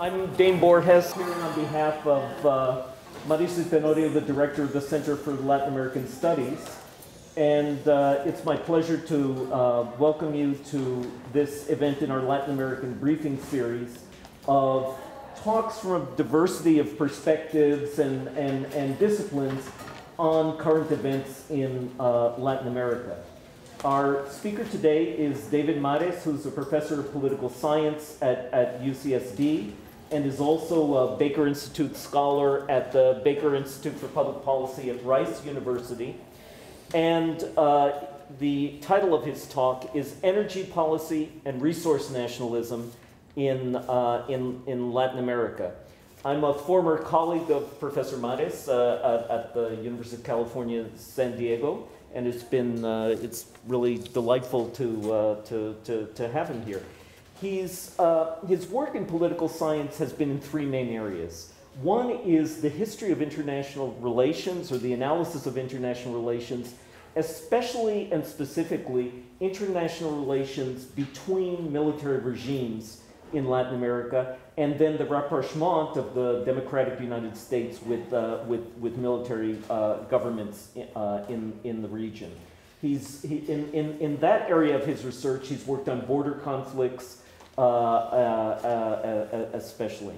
I'm Dain Borges, here on behalf of uh, Mauricio Tenorio, the director of the Center for Latin American Studies. And uh, it's my pleasure to uh, welcome you to this event in our Latin American briefing series of talks from a diversity of perspectives and, and, and disciplines on current events in uh, Latin America. Our speaker today is David Mares, who's a professor of political science at, at UCSD and is also a Baker Institute scholar at the Baker Institute for Public Policy at Rice University. And uh, the title of his talk is Energy Policy and Resource Nationalism in, uh, in, in Latin America. I'm a former colleague of Professor Mares uh, at, at, the University of California, San Diego, and it's been uh, it's really delightful to, uh, to, to, to have him here. He's, uh, his work in political science has been in three main areas. One is the history of international relations or the analysis of international relations, especially and specifically international relations between military regimes in Latin America, and then the rapprochement of the democratic United States with, uh, with, with military uh, governments uh, in, in the region. He's, he, in, in, in that area of his research, he's worked on border conflicts, especially.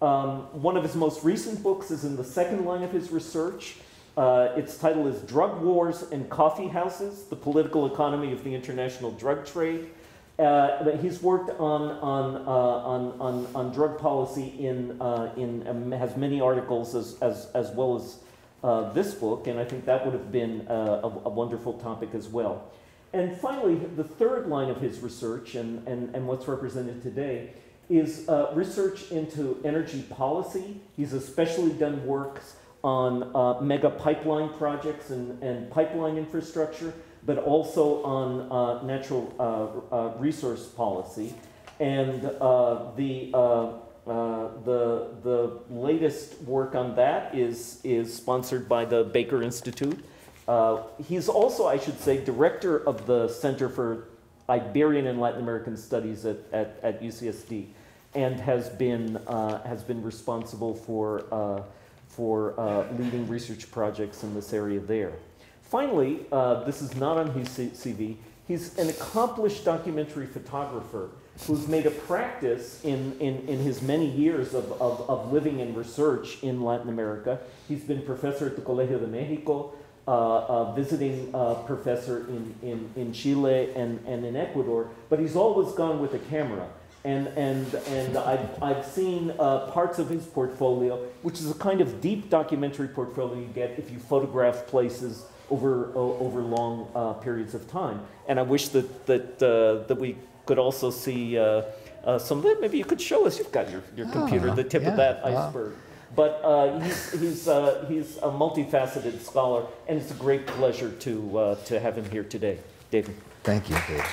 Um, one of his most recent books is in the second line of his research. its title is Drug Wars and Coffee Houses, The Political Economy of the International Drug Trade. Uh, he's worked on, on, uh, on, on, on, drug policy in, uh, in um, has many articles as, as, as well as this book, and I think that would have been a, a, wonderful topic as well. And finally, the third line of his research, and, and, and what's represented today, is uh, research into energy policy. He's especially done works on uh, mega pipeline projects and, and pipeline infrastructure, but also on uh, natural uh, uh, resource policy. And uh, the, the, the latest work on that is, is sponsored by the Baker Institute. Uh, he's also, I should say, director of the Center for Iberian and Latin American Studies at, at, at UCSD and has been, uh, has been responsible for, uh, for uh, leading research projects in this area there. Finally, uh, this is not on his CV, he's an accomplished documentary photographer who's made a practice in, in, in his many years of, of, of living and research in Latin America. He's been professor at the Colegio de Mexico, uh, visiting uh, professor in, in, in Chile and, and in Ecuador, but he's always gone with a camera. And, and, and I've, I've seen uh, parts of his portfolio, which is a kind of deep documentary portfolio you get if you photograph places over, over long uh, periods of time. And I wish that, that, uh, that we could also see some of that. Maybe you could show us, you've got your, your oh, computer, the tip yeah, of that iceberg. Wow. But uh, he's, he's, uh, he's a multifaceted scholar, and it's a great pleasure to, uh, to have him here today. David. Thank you, David.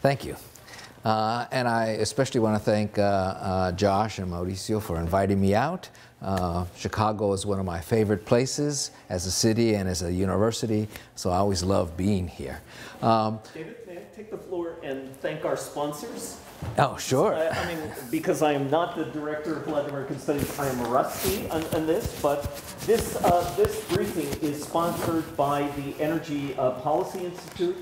Thank you. Uh, and I especially want to thank uh, uh, Josh and Mauricio for inviting me out. Uh, Chicago is one of my favorite places as a city and as a university, so I always love being here. Um, David, may I take the floor and thank our sponsors? Oh, sure. I, I, mean, because I am not the director of Latin American Studies, I am rusty on, on this, but this, uh, this briefing is sponsored by the Energy uh, Policy Institute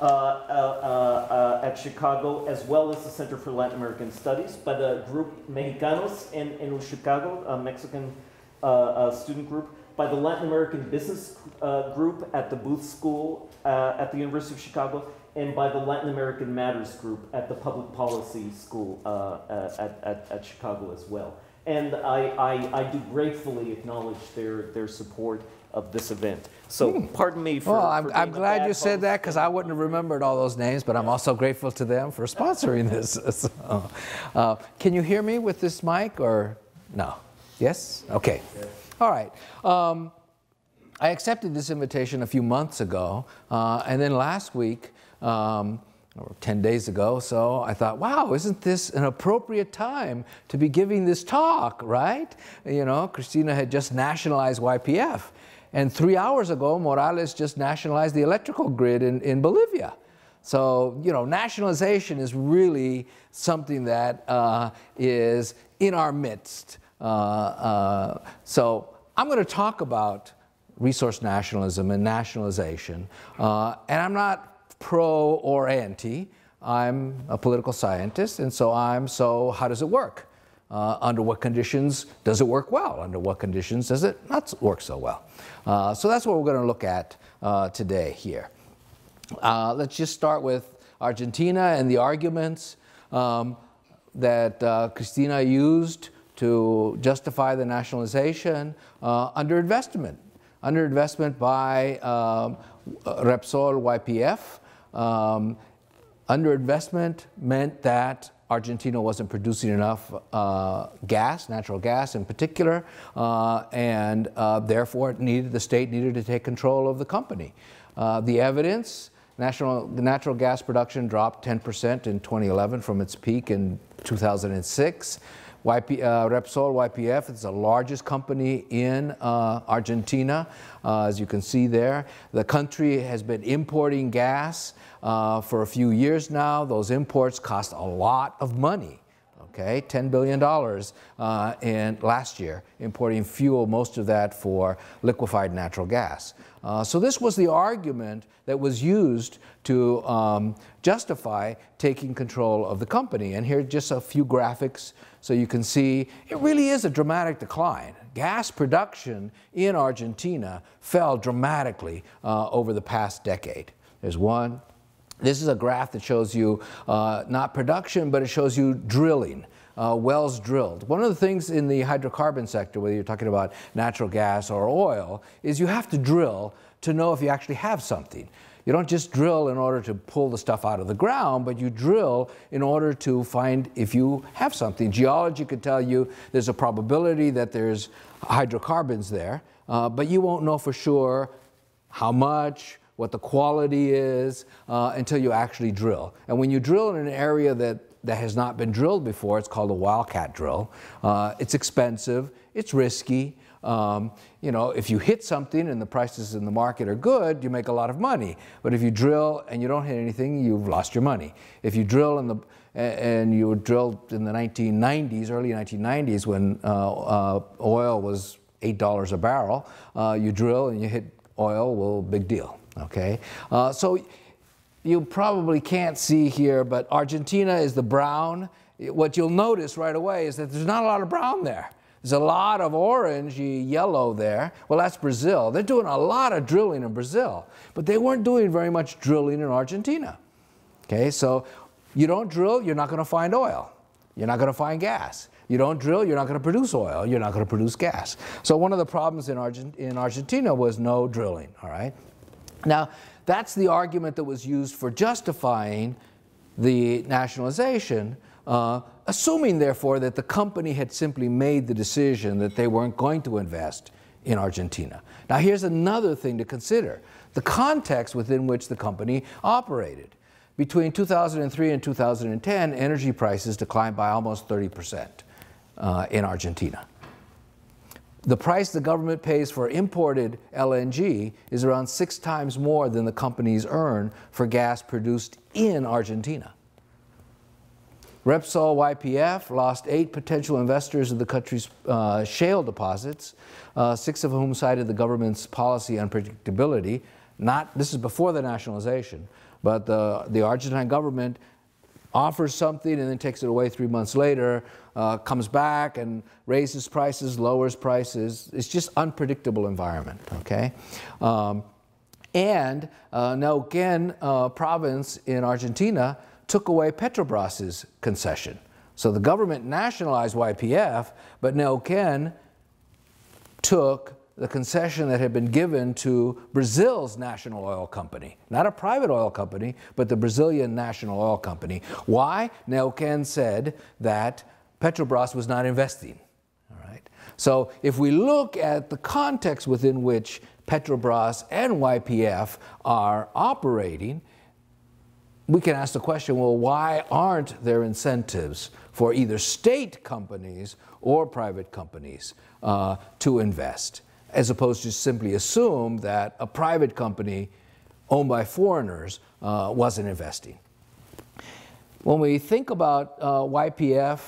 uh, uh, uh, at Chicago, as well as the Center for Latin American Studies, by the group Mexicanos en, en Chicago, a Mexican uh, student group, by the Latin American Business Group at the Booth School at the University of Chicago, and by the Latin American Matters Group at the Public Policy School uh, uh, at, at, at, Chicago as well. And I, I, I, do gratefully acknowledge their, their support of this event. So hmm. pardon me for. Well, I'm, for I'm glad you said that because I wouldn't have remembered all those names, but I'm also grateful to them for sponsoring this. So, uh, can you hear me with this mic or no? Yes? Okay. All right. Um, I accepted this invitation a few months ago, uh, and then last week um, or 10 days ago. So I thought, wow, isn't this an appropriate time to be giving this talk, right? You know, Cristina had just nationalized YPF. And three hours ago, Morales just nationalized the electrical grid in, in Bolivia. So, you know, nationalization is really something that uh, is in our midst. Uh, uh, so, I'm going to talk about resource nationalism and nationalization. Uh, and I'm not pro or anti. I'm a political scientist, and so I'm so how does it work? Uh, under what conditions does it work well? Under what conditions does it not work so well? Uh, so that's what we're going to look at uh, today here. Uh, let's just start with Argentina and the arguments um, that uh, Cristina used to justify the nationalization uh, underinvestment. Underinvestment by um, Repsol YPF. Um, underinvestment meant that Argentina wasn't producing enough uh, gas, natural gas in particular, uh, and uh, therefore needed, the state needed to take control of the company. Uh, the evidence, national, natural gas production dropped 10% in 2011 from its peak in 2006. YP, uh, Repsol YPF is the largest company in uh, Argentina, uh, as you can see there. The country has been importing gas uh, for a few years now. Those imports cost a lot of money. Okay, $10 billion uh, in last year, importing fuel, most of that for liquefied natural gas. Uh, so this was the argument that was used to um, justify taking control of the company. And here are just a few graphics so you can see it really is a dramatic decline. Gas production in Argentina fell dramatically uh, over the past decade. There's one. This is a graph that shows you uh, not production, but it shows you drilling. Uh, wells drilled. One of the things in the hydrocarbon sector, whether you're talking about natural gas or oil, is you have to drill to know if you actually have something. You don't just drill in order to pull the stuff out of the ground, but you drill in order to find if you have something. Geology could tell you there's a probability that there's hydrocarbons there, uh, but you won't know for sure how much, what the quality is, uh, until you actually drill. And when you drill in an area that that has not been drilled before. It's called a wildcat drill. Uh, it's expensive, it's risky, um, you know, if you hit something and the prices in the market are good, you make a lot of money. But if you drill and you don't hit anything, you've lost your money. If you drill in the and you drilled in the 1990s, early 1990s, when uh, uh, oil was eight dollars a barrel, uh, you drill and you hit oil. Well, big deal. Okay, uh, so you probably can't see here, but Argentina is the brown. What you'll notice right away is that there's not a lot of brown there. There's a lot of orangey yellow there. Well, that's Brazil. They're doing a lot of drilling in Brazil, but they weren't doing very much drilling in Argentina. Okay, so you don't drill, you're not going to find oil. You're not going to find gas. You don't drill, you're not going to produce oil. You're not going to produce gas. So one of the problems in, Argent in Argentina was no drilling, all right? Now, that's the argument that was used for justifying the nationalization uh, assuming, therefore, that the company had simply made the decision that they weren't going to invest in Argentina. Now, here's another thing to consider the context within which the company operated. Between 2003 and 2010, energy prices declined by almost 30% uh, in Argentina. The price the government pays for imported LNG is around six times more than the companies earn for gas produced in Argentina. Repsol YPF lost eight potential investors of the country's uh, shale deposits, uh, six of whom cited the government's policy unpredictability. Not, this is before the nationalization, but the, the Argentine government offers something and then takes it away three months later, uh, comes back and raises prices, lowers prices. It's just unpredictable environment, okay? Um, and uh, Neuquén uh, province in Argentina took away Petrobras's concession. So the government nationalized YPF, but Neuquén took the concession that had been given to Brazil's national oil company. Not a private oil company, but the Brazilian national oil company. Why? Neuquén said that Petrobras was not investing. All right. So if we look at the context within which Petrobras and YPF are operating, we can ask the question well, why aren't there incentives for either state companies or private companies uh, to invest, as opposed to simply assume that a private company owned by foreigners uh, wasn't investing. When we think about uh, YPF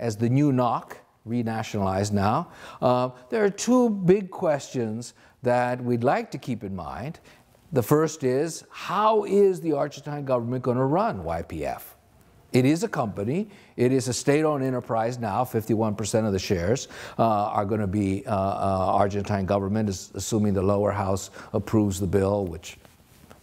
as the new NOC, renationalized now, uh, there are two big questions that we'd like to keep in mind. The first is how is the Argentine government going to run YPF? It is a company. It is a state-owned enterprise now. 51% of the shares uh, are going to be uh, uh, Argentine government, assuming the lower house approves the bill, which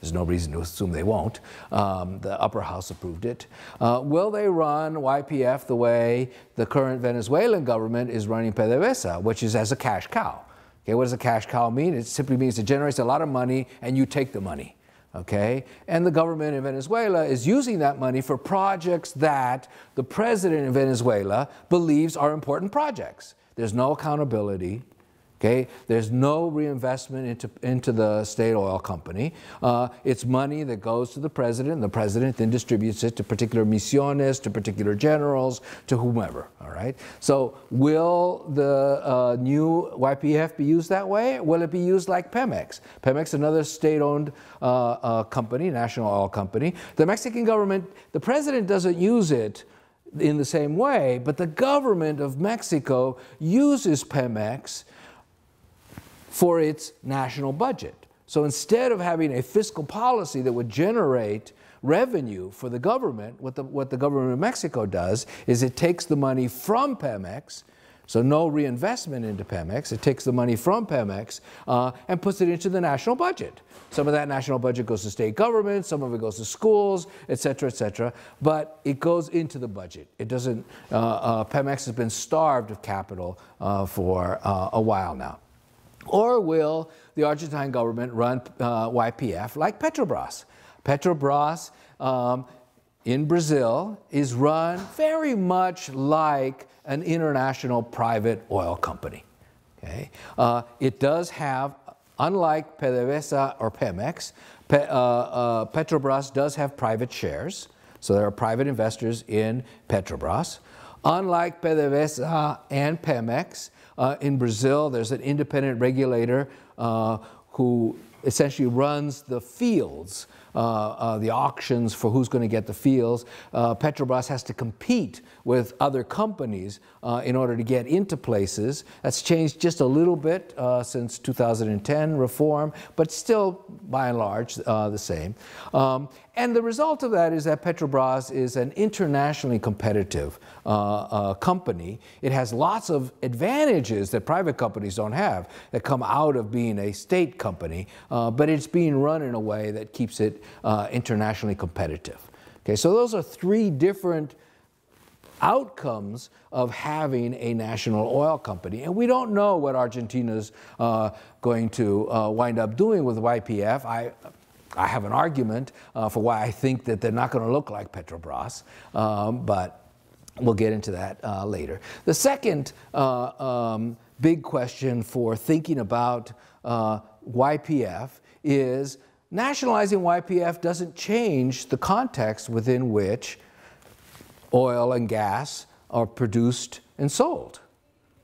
there's no reason to assume they won't. Um, the upper house approved it. Uh, will they run YPF the way the current Venezuelan government is running PDVSA, which is as a cash cow? Okay, what does a cash cow mean? It simply means it generates a lot of money and you take the money. Okay? And the government in Venezuela is using that money for projects that the president in Venezuela believes are important projects. There's no accountability. Okay, there's no reinvestment into, into the state oil company. Uh, it's money that goes to the president. And the president then distributes it to particular misiones, to particular generals, to whomever. All right. So will the uh, new YPF be used that way? Will it be used like Pemex? Pemex, another state-owned uh, uh company, national oil company. The Mexican government, the president doesn't use it in the same way, but the government of Mexico uses Pemex for its national budget. So instead of having a fiscal policy that would generate revenue for the government, what the, what the government of Mexico does is it takes the money from Pemex, so no reinvestment into Pemex, it takes the money from Pemex uh, and puts it into the national budget. Some of that national budget goes to state government, some of it goes to schools, et cetera, et cetera, but it goes into the budget. It doesn't, uh, uh, Pemex has been starved of capital uh, for uh, a while now. Or will the Argentine government run uh, YPF like Petrobras? Petrobras um, in Brazil is run very much like an international private oil company. Okay? Uh, it does have, unlike PDVSA or Pemex, Pe, uh, uh, Petrobras does have private shares. So there are private investors in Petrobras. Unlike PDVSA and Pemex, uh, in Brazil, there's an independent regulator uh, who essentially runs the fields, uh, uh the auctions for who's going to get the fields. Uh, Petrobras has to compete with other companies uh, in order to get into places. That's changed just a little bit uh, since 2010 reform, but still by and large uh, the same. Um, and the result of that is that Petrobras is an internationally competitive uh, uh, company. It has lots of advantages that private companies don't have that come out of being a state company, uh, but it's being run in a way that keeps it internationally competitive. Okay, so those are three different outcomes of having a national oil company. And we don't know what Argentina's uh, going to uh, wind up doing with YPF. I, I have an argument uh, for why I think that they're not going to look like Petrobras, um, but we'll get into that uh, later. The second uh, um, big question for thinking about uh, YPF is nationalizing YPF doesn't change the context within which oil and gas are produced and sold.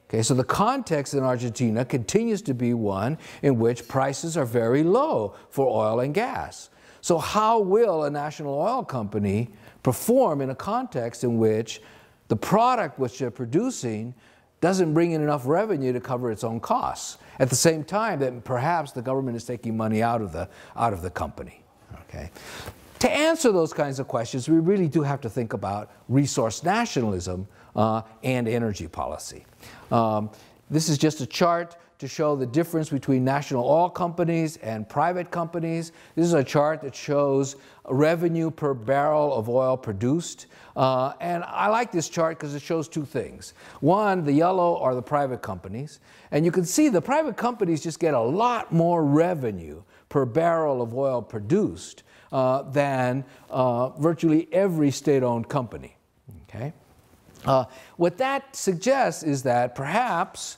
Okay, so the context in Argentina continues to be one in which prices are very low for oil and gas. So how will a national oil company perform in a context in which the product which they're producing doesn't bring in enough revenue to cover its own costs? At the same time that perhaps the government is taking money out of the, out of the company. Okay? To answer those kinds of questions, we really do have to think about resource nationalism uh, and energy policy. Um, this is just a chart to show the difference between national oil companies and private companies. This is a chart that shows revenue per barrel of oil produced. Uh, and I like this chart because it shows two things. One, the yellow are the private companies. And you can see the private companies just get a lot more revenue per barrel of oil produced uh, than uh, virtually every state-owned company. Okay? Uh, what that suggests is that perhaps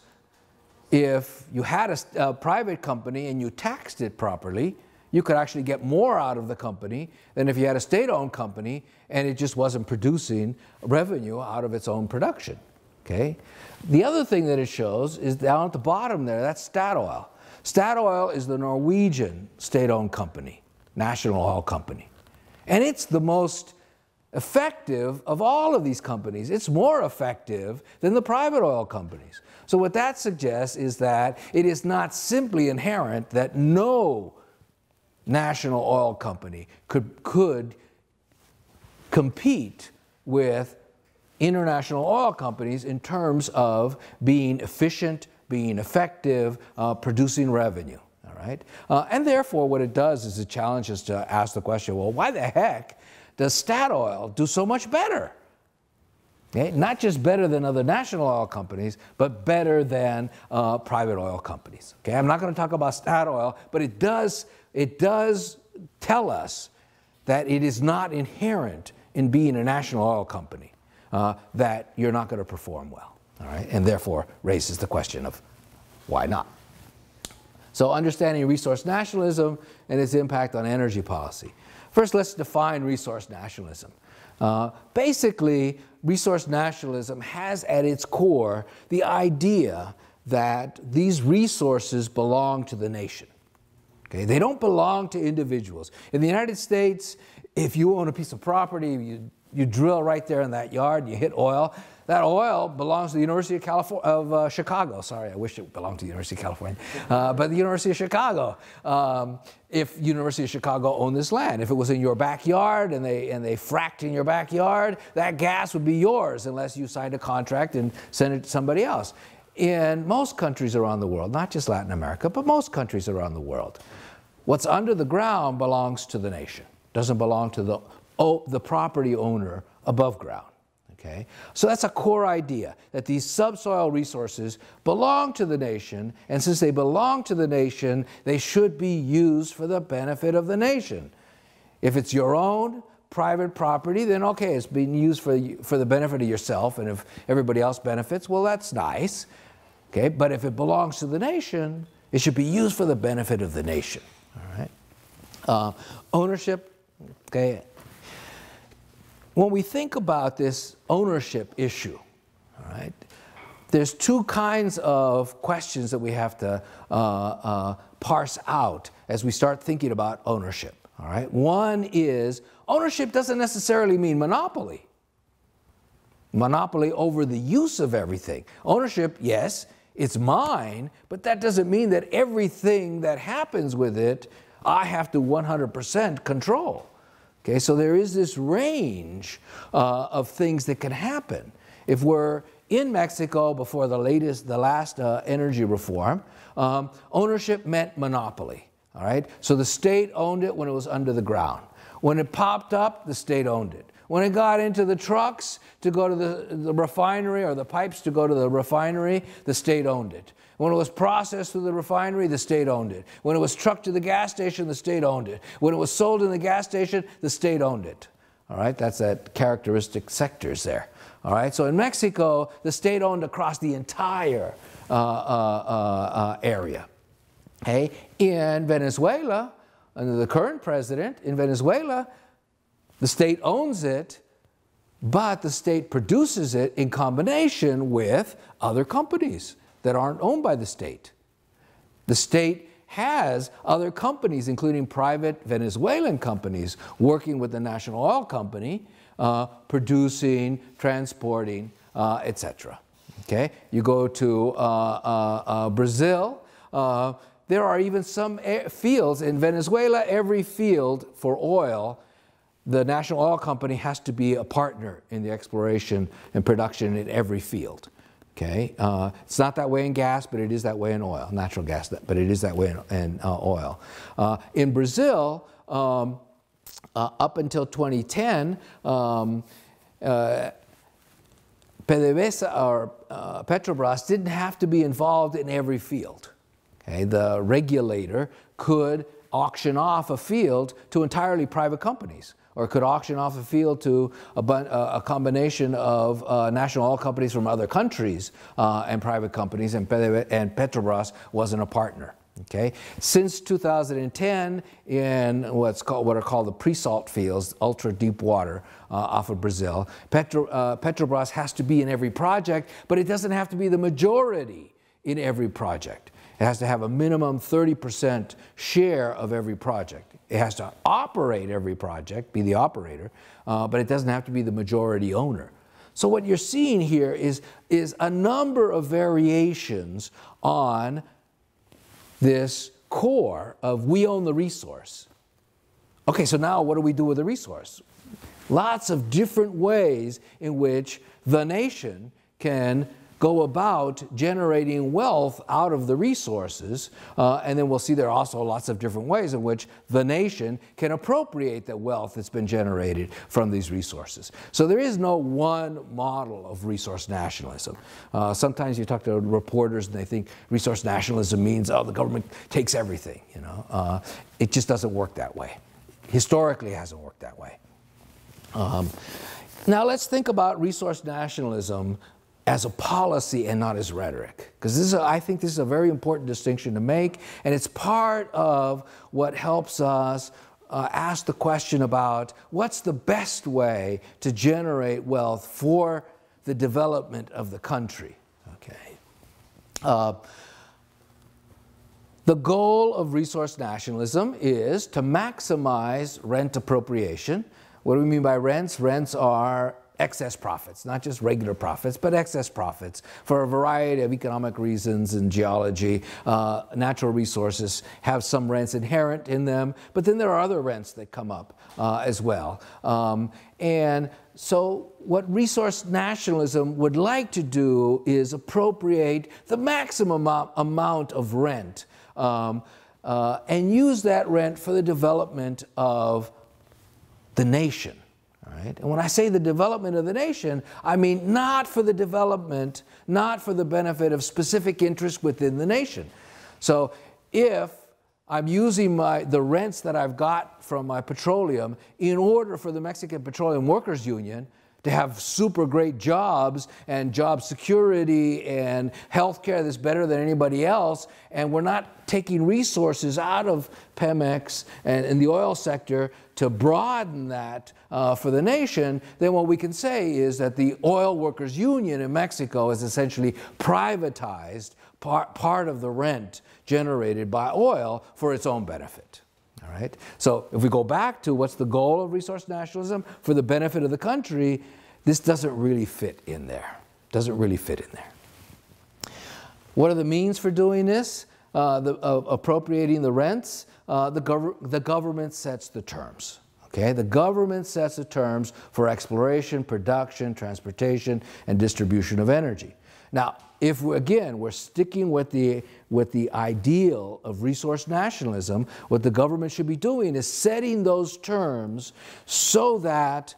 if you had a, a, private company and you taxed it properly, you could actually get more out of the company than if you had a state-owned company and it just wasn't producing revenue out of its own production. Okay? The other thing that it shows is down at the bottom there, that's Statoil. Statoil is the Norwegian state-owned company. National oil company. And it's the most effective of all of these companies. It's more effective than the private oil companies. So, what that suggests is that it is not simply inherent that no national oil company could, could compete with international oil companies in terms of being efficient, being effective, uh, producing revenue. Right? Uh, and therefore, what it does is it challenges to ask the question well, why the heck does Statoil do so much better? Okay? Not just better than other national oil companies, but better than uh, private oil companies. Okay? I'm not going to talk about Statoil, but it does, it does tell us that it is not inherent in being a national oil company uh, that you're not going to perform well. All right? And therefore raises the question of why not? So understanding resource nationalism and its impact on energy policy. First, let's define resource nationalism. Uh, basically, resource nationalism has at its core the idea that these resources belong to the nation. Okay? They don't belong to individuals. In the United States, if you own a piece of property, you, you drill right there in that yard, you hit oil, that oil belongs to the University of, California, of uh, Chicago. Sorry, I wish it belonged to the University of California, uh, but the University of Chicago. Um, if University of Chicago owned this land, if it was in your backyard and they and they fracked in your backyard, that gas would be yours unless you signed a contract and sent it to somebody else. In most countries around the world, not just Latin America, but most countries around the world, what's under the ground belongs to the nation. Doesn't belong to the oh, the property owner above ground. Okay? So that's a core idea that these subsoil resources belong to the nation, and since they belong to the nation, they should be used for the benefit of the nation. If it's your own private property, then okay, it's being used for, for the benefit of yourself, and if everybody else benefits, well, that's nice. Okay? But if it belongs to the nation, it should be used for the benefit of the nation. All right? Uh, ownership, okay, when we think about this ownership issue, all right, there's two kinds of questions that we have to uh, uh, parse out as we start thinking about ownership. All right, one is ownership doesn't necessarily mean monopoly. Monopoly over the use of everything. Ownership, yes, it's mine, but that doesn't mean that everything that happens with it, I have to 100% control. Okay, so there is this range uh, of things that can happen. If we're in Mexico before the latest, the last uh, energy reform, um, ownership meant monopoly. All right, so the state owned it when it was under the ground. When it popped up, the state owned it. When it got into the trucks to go to the, the refinery or the pipes to go to the refinery, the state owned it. When it was processed through the refinery, the state owned it. When it was trucked to the gas station, the state owned it. When it was sold in the gas station, the state owned it. All right, that's that characteristic sectors there. All right, so in Mexico, the state owned across the entire uh, uh, uh, uh area. Okay, in Venezuela, under the current president in Venezuela, the state owns it, but the state produces it in combination with other companies that aren't owned by the state. The state has other companies, including private Venezuelan companies, working with the national oil company, uh, producing, transporting, uh, etc. Okay, you go to uh, uh, uh Brazil. Uh, there are even some fields in Venezuela. Every field for oil, the national oil company has to be a partner in the exploration and production in every field. Okay, uh, it's not that way in gas, but it is that way in oil, natural gas, but it is that way in, in uh, oil. Uh, in Brazil, um, uh, up until 2010, um, uh, PDVSA or uh, Petrobras didn't have to be involved in every field. Okay, the regulator could auction off a field to entirely private companies or could auction off a field to a, a combination of uh, national oil companies from other countries uh, and private companies, and, and Petrobras wasn't a partner. Okay, since 2010, in what's called what are called the pre-salt fields, ultra deep water uh, off of Brazil, Petro, uh, Petrobras has to be in every project, but it doesn't have to be the majority in every project. It has to have a minimum 30% share of every project. It has to operate every project, be the operator, uh, but it doesn't have to be the majority owner. So what you're seeing here is, is a number of variations on this core of we own the resource. Okay, so now what do we do with the resource? Lots of different ways in which the nation can go about generating wealth out of the resources. Uh, and then we'll see there are also lots of different ways in which the nation can appropriate the wealth that's been generated from these resources. So there is no one model of resource nationalism. Uh, sometimes you talk to reporters and they think resource nationalism means, oh, the government takes everything, you know. Uh, it just doesn't work that way. Historically, it hasn't worked that way. Um, now let's think about resource nationalism as a policy and not as rhetoric. Because this is, a, I think this is a very important distinction to make, and it's part of what helps us uh, ask the question about what's the best way to generate wealth for the development of the country. Okay. Uh, the goal of resource nationalism is to maximize rent appropriation. What do we mean by rents? Rents are excess profits, not just regular profits, but excess profits for a variety of economic reasons and geology. Uh, natural resources have some rents inherent in them, but then there are other rents that come up uh, as well. Um, and so, what resource nationalism would like to do is appropriate the maximum amount of rent um, uh, and use that rent for the development of the nation. Right? And when I say the development of the nation, I mean not for the development, not for the benefit of specific interests within the nation. So if I'm using my, the rents that I've got from my petroleum in order for the Mexican Petroleum Workers Union to have super great jobs and job security and health care that's better than anybody else, and we're not taking resources out of Pemex and in the oil sector to broaden that uh, for the nation, then what we can say is that the oil workers union in Mexico is essentially privatized part, part of the rent generated by oil for its own benefit. All right? So if we go back to what's the goal of resource nationalism for the benefit of the country, this doesn't really fit in there. Doesn't really fit in there. What are the means for doing this? Uh, the, uh, appropriating the rents, uh, the, gov the government sets the terms. Okay, the government sets the terms for exploration, production, transportation, and distribution of energy. Now, if we, again we're sticking with the with the ideal of resource nationalism, what the government should be doing is setting those terms so that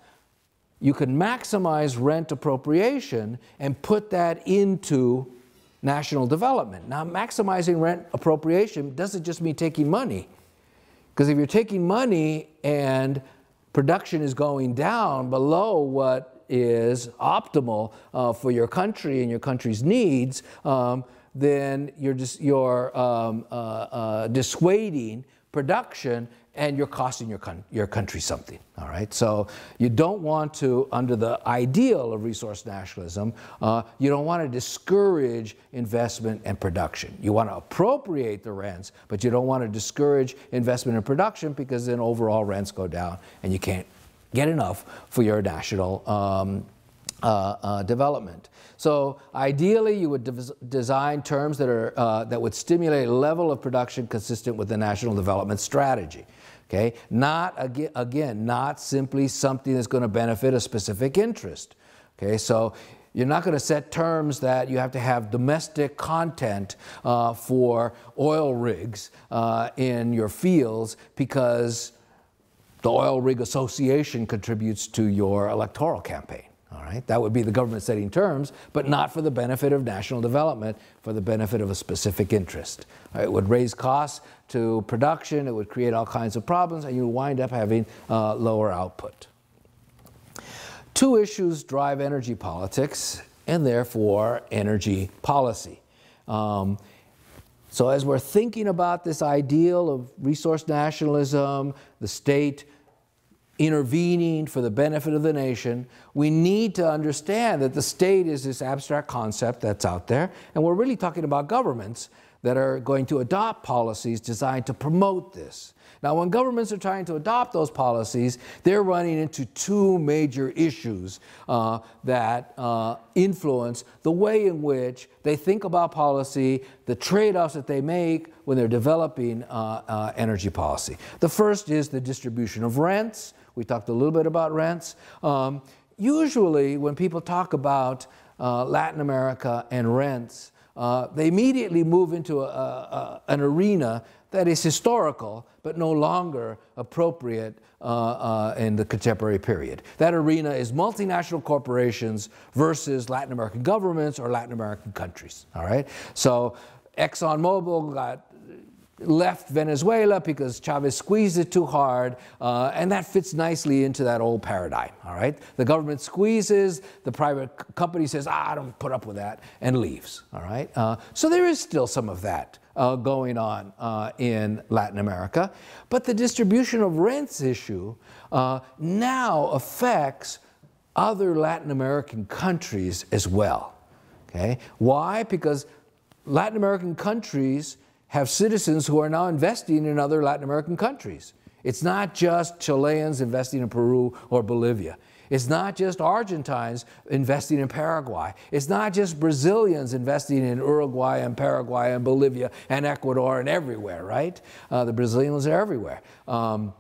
you can maximize rent appropriation and put that into national development. Now, maximizing rent appropriation doesn't just mean taking money. Because if you're taking money and production is going down below what is optimal uh, for your country and your country's needs, um, then you're, just, you're um, uh, uh, dissuading production and you're costing your, your country something, all right? So you don't want to, under the ideal of resource nationalism, uh, you don't want to discourage investment and production. You want to appropriate the rents, but you don't want to discourage investment and production because then overall rents go down and you can't get enough for your national um, uh, uh, development. So ideally, you would de design terms that, are, uh, that would stimulate a level of production consistent with the national development strategy. Okay, not again, not simply something that's going to benefit a specific interest. Okay, so you're not going to set terms that you have to have domestic content uh, for oil rigs uh, in your fields because the Oil Rig Association contributes to your electoral campaign. All right, that would be the government setting terms, but not for the benefit of national development, for the benefit of a specific interest. Right, it would raise costs to production, it would create all kinds of problems, and you wind up having uh, lower output. Two issues drive energy politics and therefore energy policy. Um, so, as we're thinking about this ideal of resource nationalism, the state intervening for the benefit of the nation, we need to understand that the state is this abstract concept that's out there, and we're really talking about governments that are going to adopt policies designed to promote this. Now, when governments are trying to adopt those policies, they're running into two major issues uh, that uh, influence the way in which they think about policy, the trade offs that they make when they're developing uh, uh, energy policy. The first is the distribution of rents. We talked a little bit about rents. Um, usually, when people talk about uh, Latin America and rents, uh, they immediately move into a, a, an arena that is historical but no longer appropriate uh, uh, in the contemporary period. That arena is multinational corporations versus Latin American governments or Latin American countries. All right? So ExxonMobil got left Venezuela because Chavez squeezed it too hard, uh, and that fits nicely into that old paradigm, all right? The government squeezes, the private company says, ah, I don't put up with that, and leaves, all right? Uh, so there is still some of that uh, going on uh, in Latin America, but the distribution of rents issue uh, now affects other Latin American countries as well, okay? Why? Because Latin American countries have citizens who are now investing in other Latin American countries. It's not just Chileans investing in Peru or Bolivia. It's not just Argentines investing in Paraguay. It's not just Brazilians investing in Uruguay and Paraguay and Bolivia and Ecuador and everywhere, right? Uh, the Brazilians are everywhere. Um,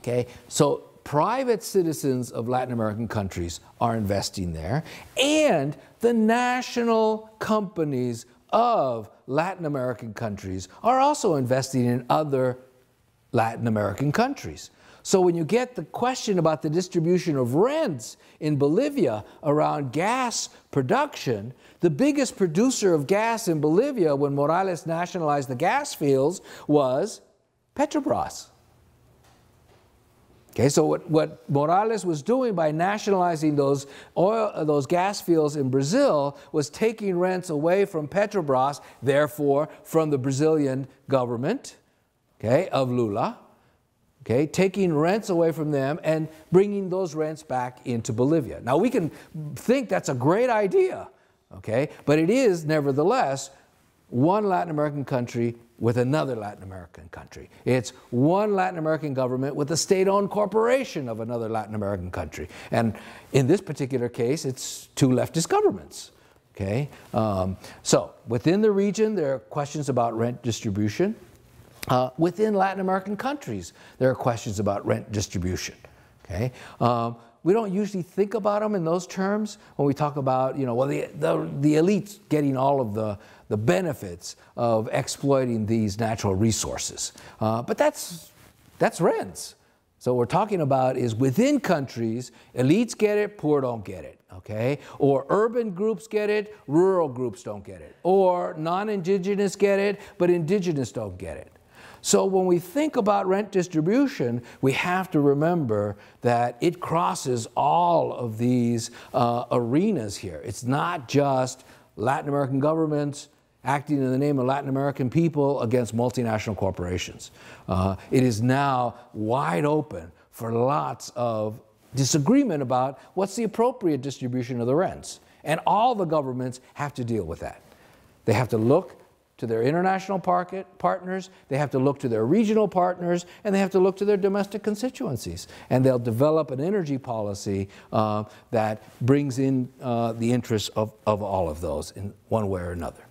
okay, so private citizens of Latin American countries are investing there, and the national companies of Latin American countries are also investing in other Latin American countries. So when you get the question about the distribution of rents in Bolivia around gas production, the biggest producer of gas in Bolivia when Morales nationalized the gas fields was Petrobras. Okay, so what, what Morales was doing by nationalizing those oil, those gas fields in Brazil was taking rents away from Petrobras, therefore from the Brazilian government, okay, of Lula, okay, taking rents away from them and bringing those rents back into Bolivia. Now we can think that's a great idea, okay, but it is nevertheless one Latin American country with another Latin American country. It's one Latin American government with a state owned corporation of another Latin American country. And in this particular case, it's two leftist governments. Okay? Um, so within the region, there are questions about rent distribution. Uh, within Latin American countries, there are questions about rent distribution. Okay? Um, we don't usually think about them in those terms when we talk about, you know, well, the, the, the elites getting all of the, the benefits of exploiting these natural resources. Uh, but that's, that's rents. So what we're talking about is within countries, elites get it, poor don't get it, okay? Or urban groups get it, rural groups don't get it. Or non-indigenous get it, but indigenous don't get it. So when we think about rent distribution, we have to remember that it crosses all of these uh, arenas here. It's not just Latin American governments, acting in the name of Latin American people against multinational corporations. Uh, it is now wide open for lots of disagreement about what's the appropriate distribution of the rents. And all the governments have to deal with that. They have to look to their international partners, they have to look to their regional partners, and they have to look to their domestic constituencies. And they'll develop an energy policy uh, that brings in uh, the interests of, of all of those in one way or another.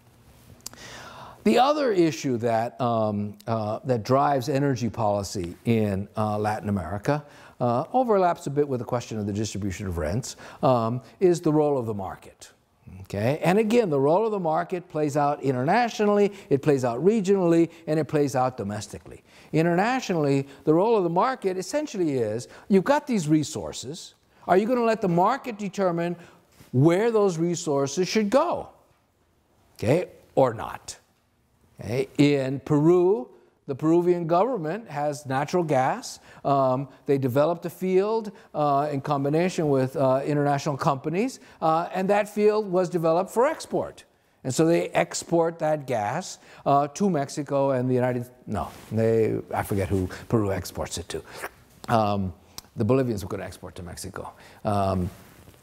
The other issue that, um, uh, that drives energy policy in uh, Latin America uh, overlaps a bit with the question of the distribution of rents, um, is the role of the market. Okay? And again, the role of the market plays out internationally, it plays out regionally, and it plays out domestically. Internationally, the role of the market essentially is you've got these resources. Are you going to let the market determine where those resources should go? Okay? Or not? Okay? In Peru, the Peruvian government has natural gas. Um, they developed a field uh, in combination with uh, international companies, uh, and that field was developed for export. And so they export that gas uh, to Mexico and the United no, they I forget who Peru exports it to. Um, the Bolivians were going to export to Mexico. Um,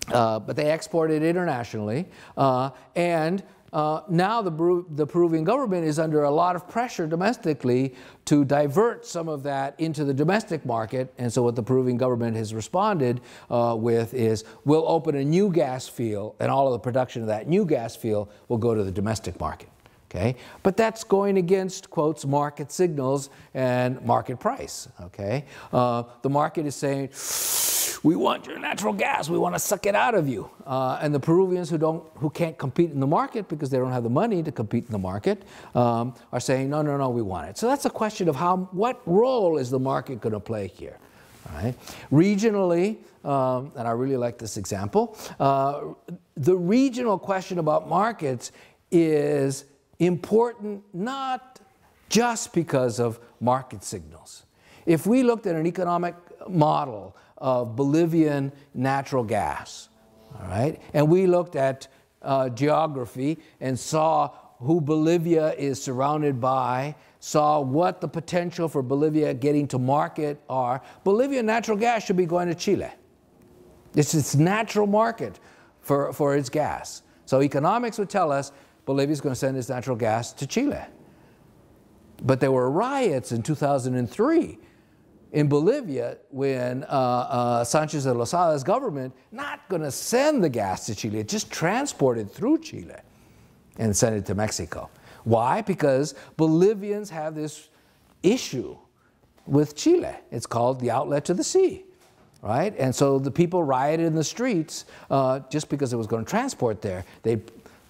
uh, but they export it internationally. Uh, and uh, now the, the, Peruvian government is under a lot of pressure domestically to divert some of that into the domestic market. And so what the Peruvian government has responded uh, with is we'll open a new gas field and all of the production of that new gas field will go to the domestic market. Okay? But that's going against, quotes, market signals and market price. Okay? Uh, the market is saying, we want your natural gas. We want to suck it out of you. Uh, and the Peruvians who don't, who can't compete in the market because they don't have the money to compete in the market, um, are saying, no, no, no, we want it. So that's a question of how, what role is the market going to play here? Right? Regionally, um, and I really like this example, uh, the regional question about markets is important not just because of market signals. If we looked at an economic model of Bolivian natural gas. All right? And we looked at uh, geography and saw who Bolivia is surrounded by, saw what the potential for Bolivia getting to market are. Bolivian natural gas should be going to Chile. It's its natural market for, for its gas. So economics would tell us Bolivia is going to send its natural gas to Chile. But there were riots in 2003 in Bolivia when uh, uh, Sanchez de Lozada's government not going to send the gas to Chile, it just transported through Chile and sent it to Mexico. Why? Because Bolivians have this issue with Chile. It's called the outlet to the sea, right? And so the people rioted in the streets uh, just because it was going to transport there. They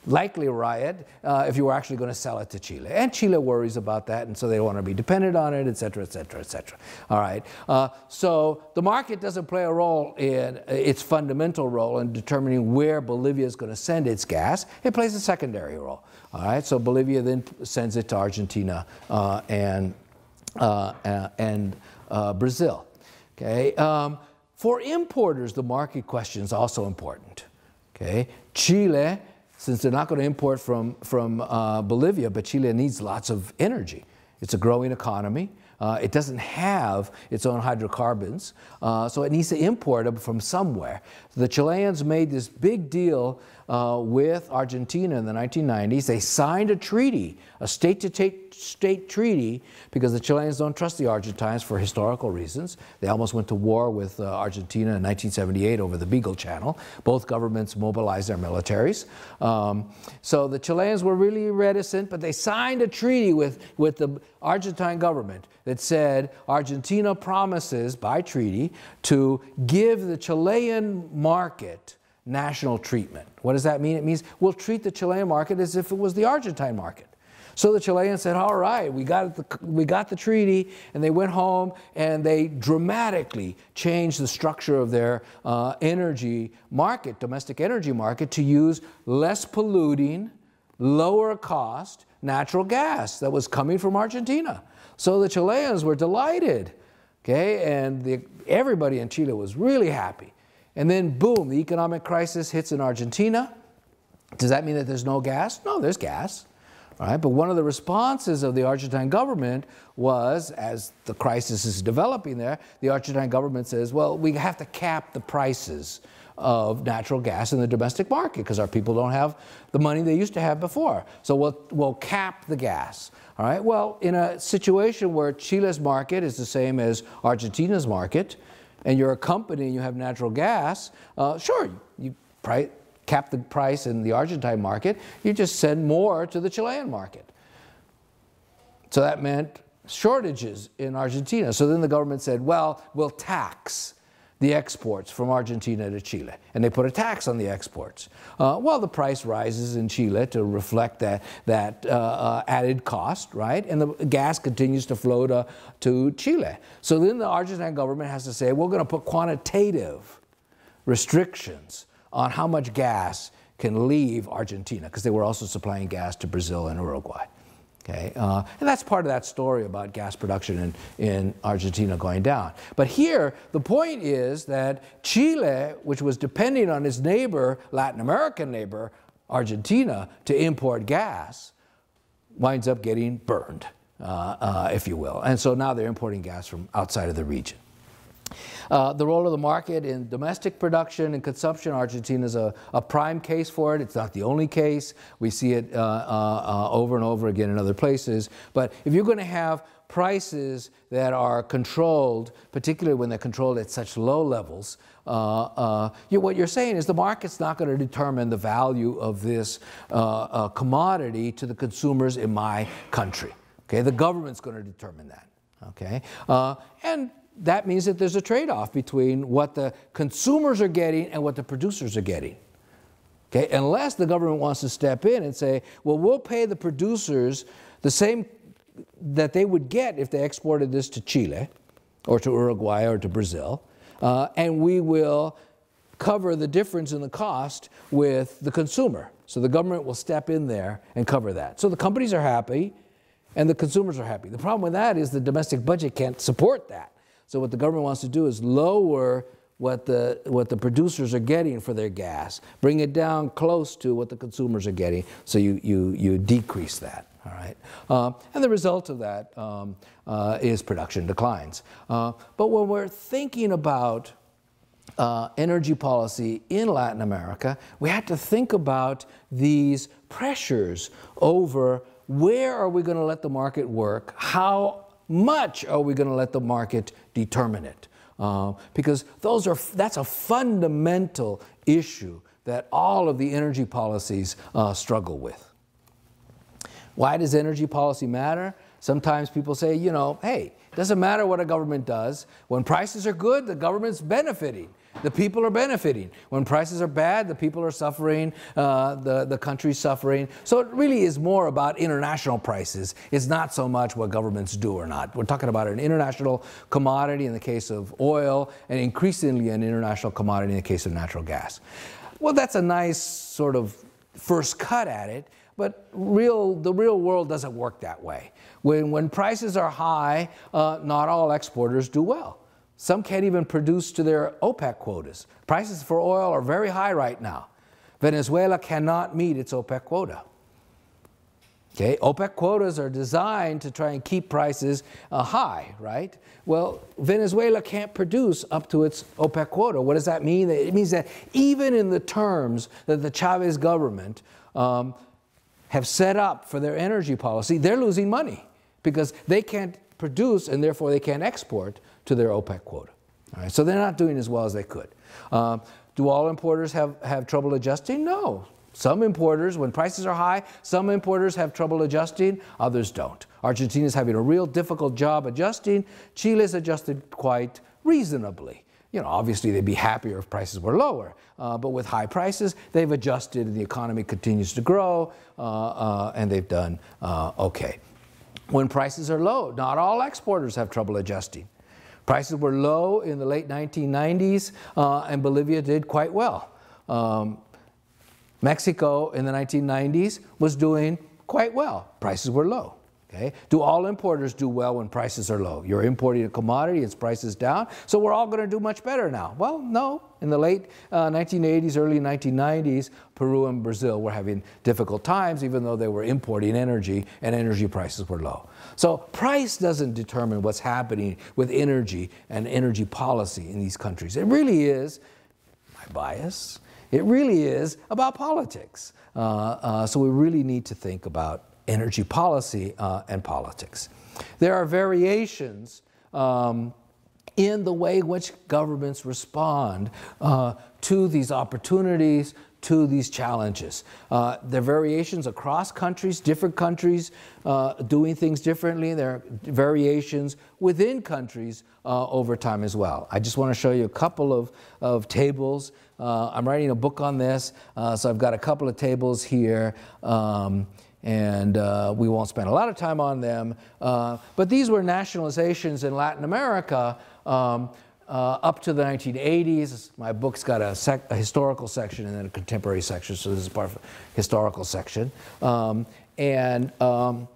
likely riot uh, if you were actually going to sell it to Chile. And Chile worries about that, and so they don't want to be dependent on it, et cetera, et cetera, et cetera. All right. Uh, so the market doesn't play a role in uh, its fundamental role in determining where Bolivia is going to send its gas. It plays a secondary role. All right. So Bolivia then sends it to Argentina uh, and uh, uh, and Brazil. Okay. Um, for importers, the market question is also important. Okay. Chile since they're not going to import from, from uh, Bolivia, but Chile needs lots of energy. It's a growing economy. Uh, it doesn't have its own hydrocarbons, uh, so it needs to import them from somewhere. So The Chileans made this big deal uh, with Argentina in the 1990s. They signed a treaty, a state-to-state treaty, because the Chileans don't trust the Argentines for historical reasons. They almost went to war with uh, Argentina in 1978 over the Beagle Channel. Both governments mobilized their militaries. Um, so the Chileans were really reticent, but they signed a treaty with, with the Argentine government that said Argentina promises by treaty to give the Chilean market national treatment. What does that mean? It means we'll treat the Chilean market as if it was the Argentine market. So the Chileans said, all right, we got, the, we got the treaty, and they went home and they dramatically changed the structure of their uh, energy market, domestic energy market, to use less polluting, lower cost natural gas that was coming from Argentina. So the Chileans were delighted, okay, and the, everybody in Chile was really happy. And then, boom, the economic crisis hits in Argentina. Does that mean that there's no gas? No, there's gas. All right, but one of the responses of the Argentine government was, as the crisis is developing there, the Argentine government says, well, we have to cap the prices of natural gas in the domestic market because our people don't have the money they used to have before. So we'll, we'll cap the gas. All right, well, in a situation where Chile's market is the same as Argentina's market, and you're a company and you have natural gas, uh, sure, you cap the price in the Argentine market, you just send more to the Chilean market. So that meant shortages in Argentina. So then the government said, well, we'll tax the exports from Argentina to Chile. And they put a tax on the exports. Uh, well, the price rises in Chile to reflect that, that uh, uh, added cost, right? And the gas continues to flow to, to Chile. So then the Argentine government has to say, we're going to put quantitative restrictions on how much gas can leave Argentina, because they were also supplying gas to Brazil and Uruguay. Okay, uh, and that's part of that story about gas production in, in Argentina going down. But here, the point is that Chile, which was depending on its neighbor, Latin American neighbor, Argentina, to import gas, winds up getting burned, uh, uh, if you will. And so now they're importing gas from outside of the region. Uh, the role of the market in domestic production and consumption, Argentina is a, a, prime case for it. It's not the only case. We see it uh, uh, over and over again in other places. But if you're going to have prices that are controlled, particularly when they're controlled at such low levels, uh, uh, you, what you're saying is the market's not going to determine the value of this uh, commodity to the consumers in my country. Okay, the government's going to determine that. Okay, and that means that there's a trade-off between what the consumers are getting and what the producers are getting. Okay, unless the government wants to step in and say, well, we'll pay the producers the same that they would get if they exported this to Chile or to Uruguay or to Brazil, uh, and we will cover the difference in the cost with the consumer. So the government will step in there and cover that. So the companies are happy and the consumers are happy. The problem with that is the domestic budget can't support that. So what the government wants to do is lower what the, what the producers are getting for their gas, bring it down close to what the consumers are getting, so you, you, you decrease that. All right, uh, and the result of that um, uh, is production declines. Uh, but when we're thinking about uh, energy policy in Latin America, we have to think about these pressures over where are we going to let the market work, how much are we going to let the market determine it? Uh, because those are, that's a fundamental issue that all of the energy policies uh, struggle with. Why does energy policy matter? Sometimes people say, you know, hey, it doesn't matter what a government does. When prices are good, the government's benefiting. The people are benefiting. When prices are bad, the people are suffering, uh, the, the country's suffering. So it really is more about international prices. It's not so much what governments do or not. We're talking about an international commodity in the case of oil, and increasingly an international commodity in the case of natural gas. Well, that's a nice sort of first cut at it, but real, the real world doesn't work that way. When, when prices are high, uh, not all exporters do well. Some can't even produce to their OPEC quotas. Prices for oil are very high right now. Venezuela cannot meet its OPEC quota. Okay, OPEC quotas are designed to try and keep prices uh, high, right? Well, Venezuela can't produce up to its OPEC quota. What does that mean? It means that even in the terms that the Chavez government um, have set up for their energy policy, they're losing money because they can't produce and therefore they can't export to their OPEC quota. All right, so they're not doing as well as they could. Um, do all importers have, have trouble adjusting? No. Some importers, when prices are high, some importers have trouble adjusting, others don't. Argentina is having a real difficult job adjusting. Chile's adjusted quite reasonably. You know, obviously they'd be happier if prices were lower, uh, but with high prices, they've adjusted and the economy continues to grow, uh, uh, and they've done uh, okay. When prices are low, not all exporters have trouble adjusting. Prices were low in the late 1990s, uh, and Bolivia did quite well. Um, Mexico in the 1990s was doing quite well. Prices were low. Okay? Do all importers do well when prices are low? You're importing a commodity, its price is down, so we're all going to do much better now. Well, no. In the late uh, 1980s, early 1990s, Peru and Brazil were having difficult times, even though they were importing energy and energy prices were low. So price doesn't determine what's happening with energy and energy policy in these countries. It really is my bias. It really is about politics. Uh, uh, so we really need to think about energy policy uh, and politics. There are variations um, in the way in which governments respond uh, to these opportunities, to these challenges. Uh, there are variations across countries, different countries uh, doing things differently. There are variations within countries uh, over time as well. I just want to show you a couple of, of tables. Uh, I'm writing a book on this, uh, so I've got a couple of tables here. Um, and uh, we won't spend a lot of time on them. Uh, but these were nationalizations in Latin America um, uh, up to the 1980s. My book's got a, a, historical section and then a contemporary section, so this is part of historical section. Um, and um,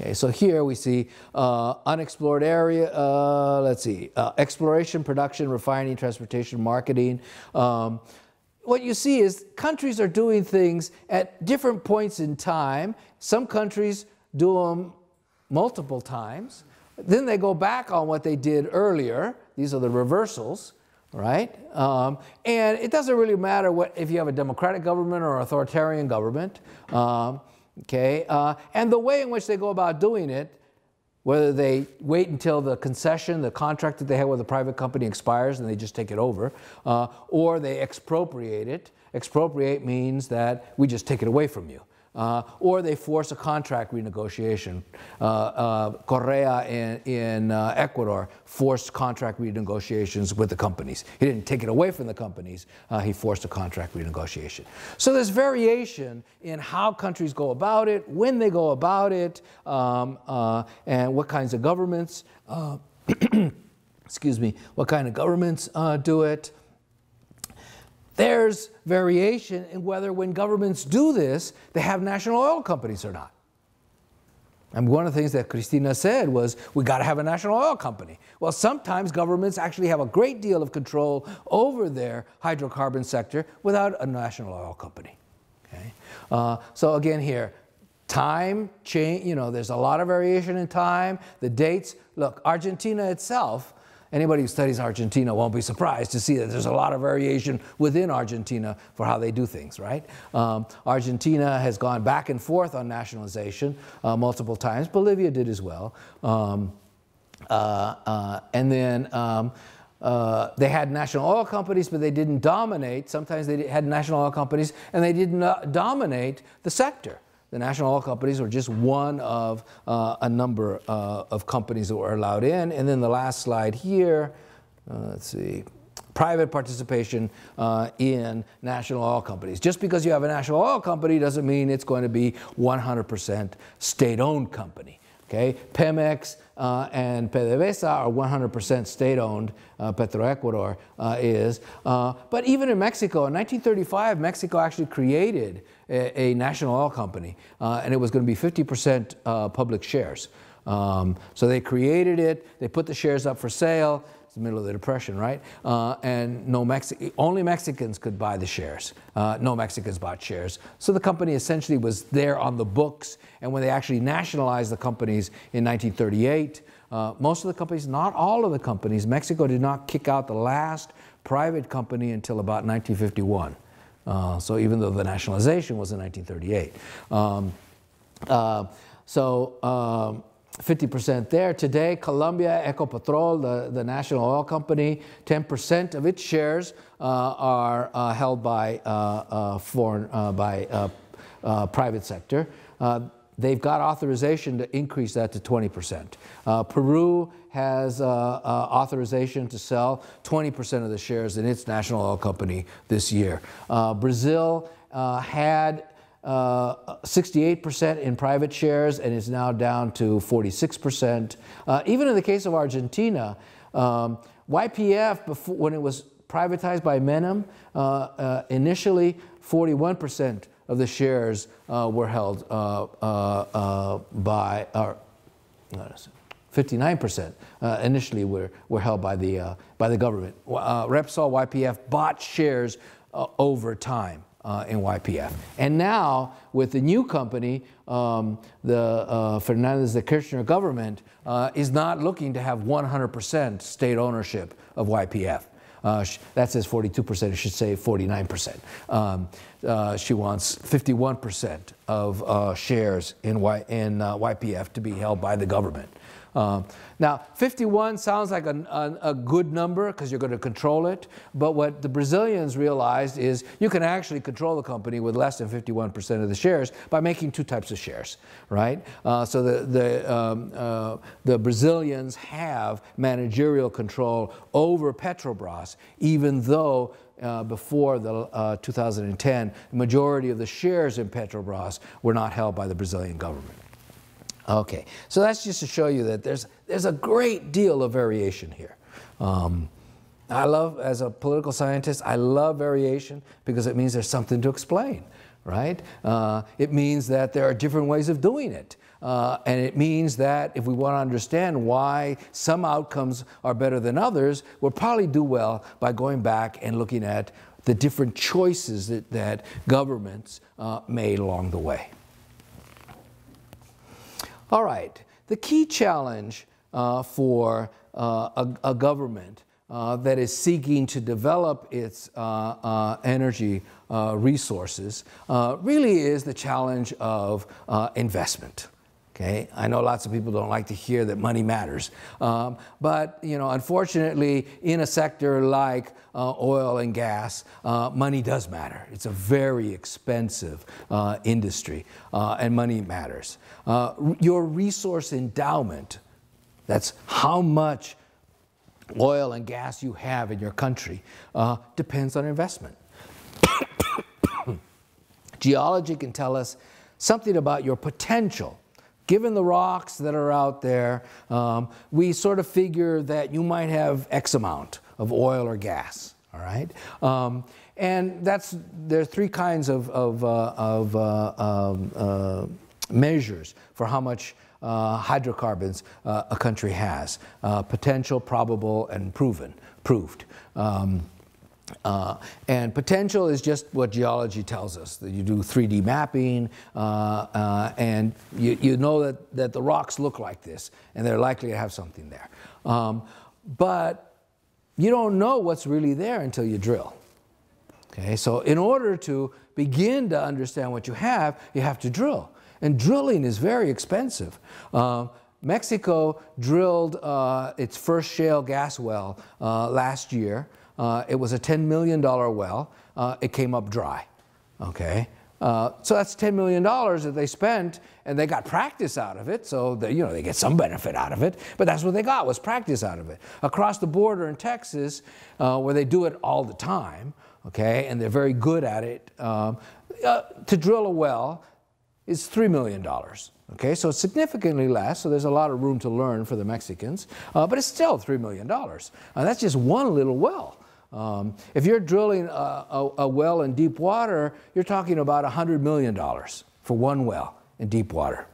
Okay, so here we see uh, unexplored area, uh, let's see, uh, exploration, production, refining, transportation, marketing. Um, what you see is countries are doing things at different points in time. Some countries do them multiple times. then they go back on what they did earlier. These are the reversals, right? Um, and it doesn't really matter what if you have a democratic government or authoritarian government. Um, okay, uh, and the way in which they go about doing it whether they wait until the concession, the contract that they have with the private company expires and they just take it over, uh, or they expropriate it. Expropriate means that we just take it away from you uh, or they force a contract renegotiation. Uh, uh, Correa in, in uh, Ecuador forced contract renegotiations with the companies. He didn't take it away from the companies, uh, he forced a contract renegotiation. So there's variation in how countries go about it, when they go about it, um, uh, and what kinds of governments, excuse me, what kind of governments do it. There's variation in whether when governments do this, they have national oil companies or not. And one of the things that Cristina said was, we got to have a national oil company. Well, sometimes governments actually have a great deal of control over their hydrocarbon sector without a national oil company. Okay? Uh, so again here, time change, you know, there's a lot of variation in time. The dates, look, Argentina itself Anybody who studies Argentina won't be surprised to see that there's a lot of variation within Argentina for how they do things, right? Um, Argentina has gone back and forth on nationalization uh, multiple times. Bolivia did as well. Um, uh, uh, and then um, uh, they had national oil companies, but they didn't dominate. Sometimes they had national oil companies and they didn't uh, dominate the sector. The national oil companies were just one of uh, a number uh, of companies that were allowed in. And then the last slide here, uh, let's see, private participation uh, in national oil companies. Just because you have a national oil company doesn't mean it's going to be 100% state-owned company. Okay, Pemex uh, and PDVSA are 100% state-owned. Uh, Petroecuador uh, is, uh, but even in Mexico, in 1935, Mexico actually created a, national oil company, uh, and it was going to be 50% uh, public shares. Um, so they created it. They put the shares up for sale. It's the middle of the Depression, right? Uh, and no Mexi only Mexicans could buy the shares. Uh, no Mexicans bought shares. So the company essentially was there on the books. And when they actually nationalized the companies in 1938, uh, most of the companies, not all of the companies, Mexico did not kick out the last private company until about 1951. Uh, so even though the nationalization was in 1938. Um, uh, so um, 50% there. Today, Colombia Ecopetrol, the, the national oil company, 10% of its shares uh, are uh, held by uh, uh foreign, by private sector. they've got authorization to increase that to 20%. Peru has authorization to sell 20% of the shares in its national oil company this year. Brazil had 68% uh, in private shares and is now down to 46%. Uh, even in the case of Argentina, um, YPF, before, when it was privatized by Menem, uh, uh initially 41% of the shares uh, were held uh, by, or 59% initially were, were held by the, by the government. Repsol YPF bought shares over time uh, in YPF. And now, with the new company, um, the uh, Fernandez de Kirchner government uh, is not looking to have 100% state ownership of YPF. Uh, that says 42%, it should say 49%. Um, uh, she wants 51% of uh, shares in, y in YPF to be held by the government. Uh, now, 51 sounds like a good number because you're going to control it, but what the Brazilians realized is you can actually control the company with less than 51% of the shares by making two types of shares, right? Uh, so the, the, um, uh, the Brazilians have managerial control over Petrobras, even though uh, before the uh, 2010, the majority of the shares in Petrobras were not held by the Brazilian government. Okay, so that's just to show you that there's, there's a great deal of variation here. Um, I love, as a political scientist, I love variation because it means there's something to explain, right? Uh, it means that there are different ways of doing it. Uh, and it means that if we want to understand why some outcomes are better than others, we'll probably do well by going back and looking at the different choices that, that governments uh, made along the way. All right, the key challenge uh, for uh, a, a, government uh, that is seeking to develop its uh, energy resources really is the challenge of investment. Okay, I know lots of people don't like to hear that money matters, um, but you know, unfortunately, in a sector like uh, oil and gas, uh, money does matter. It's a very expensive uh, industry, uh, and money matters. Uh, your resource endowment, that's how much oil and gas you have in your country, uh, depends on investment. Geology can tell us something about your potential given the rocks that are out there, um, we sort of figure that you might have X amount of oil or gas, all right? Um, and that's, there are three kinds of, of, uh, of uh, um, uh, measures for how much uh, hydrocarbons uh, a country has uh, potential, probable, and proven, proved. Um, uh, and potential is just what geology tells us that you do 3D mapping uh, uh, and you, you know that, that the rocks look like this and they're likely to have something there. Um, but you don't know what's really there until you drill. Okay, so in order to begin to understand what you have, you have to drill. And drilling is very expensive. Um, Mexico drilled uh, its first shale gas well uh, last year. Uh, it was a $10 million well. Uh, it came up dry. Okay? Uh, so that's $10 million that they spent, and they got practice out of it. So they, you know they get some benefit out of it, but that's what they got was practice out of it. Across the border in Texas, uh, where they do it all the time, okay, and they're very good at it, um, uh, to drill a well is $3 million. Okay, so it's significantly less, so there's a lot of room to learn for the Mexicans, uh, but it's still $3 million. That's just one little well. Um, if you're drilling a, a, a, well in deep water, you're talking about $100 million for one well in deep water.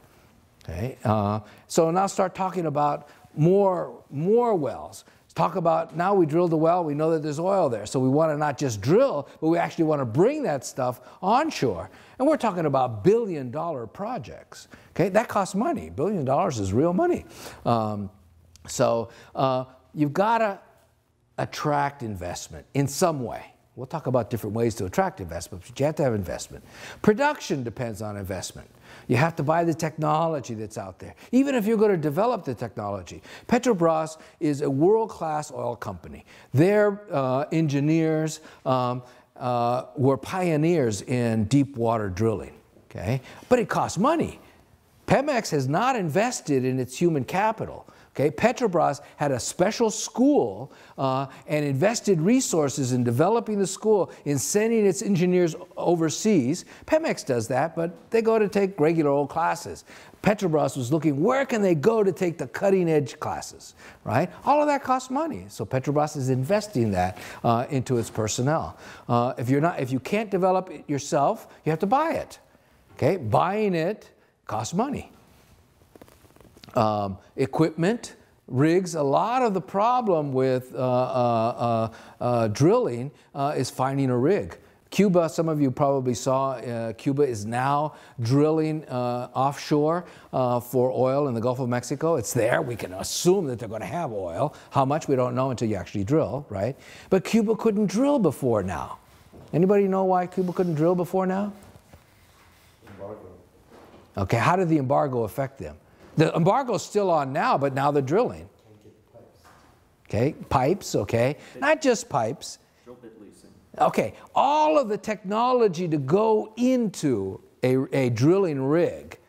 Okay? Uh, so now start talking about more, more wells. Talk about now we drilled the well, we know that there's oil there, so we want to not just drill, but we actually want to bring that stuff onshore. And we're talking about billion dollar projects. Okay, that costs money. Billion dollars is real money. Um, so uh, you've got to attract investment in some way. We'll talk about different ways to attract investment, but you have to have investment. Production depends on investment. You have to buy the technology that's out there, even if you're going to develop the technology. Petrobras is a world class oil company. Their uh, engineers um, uh, were pioneers in deep water drilling, okay? But it costs money. Pemex has not invested in its human capital. Okay, Petrobras had a special school uh, and invested resources in developing the school, in sending its engineers overseas. Pemex does that, but they go to take regular old classes. Petrobras was looking where can they go to take the cutting edge classes, right? All of that costs money, so Petrobras is investing that uh, into its personnel. Uh, if you're not, if you can't develop it yourself, you have to buy it. Okay, buying it costs money um, equipment, rigs. A lot of the problem with uh, uh, uh, uh drilling uh, is finding a rig. Cuba, some of you probably saw, uh, Cuba is now drilling offshore for oil in the Gulf of Mexico. It's there. We can assume that they're going to have oil. How much, we don't know until you actually drill, right? But Cuba couldn't drill before now. Anybody know why Cuba couldn't drill before now? Embargo. Okay, how did the embargo affect them? The embargo is still on now, but now they're drilling. Okay, pipes, okay. Not just pipes. Okay, all of the technology to go into a, a drilling rig,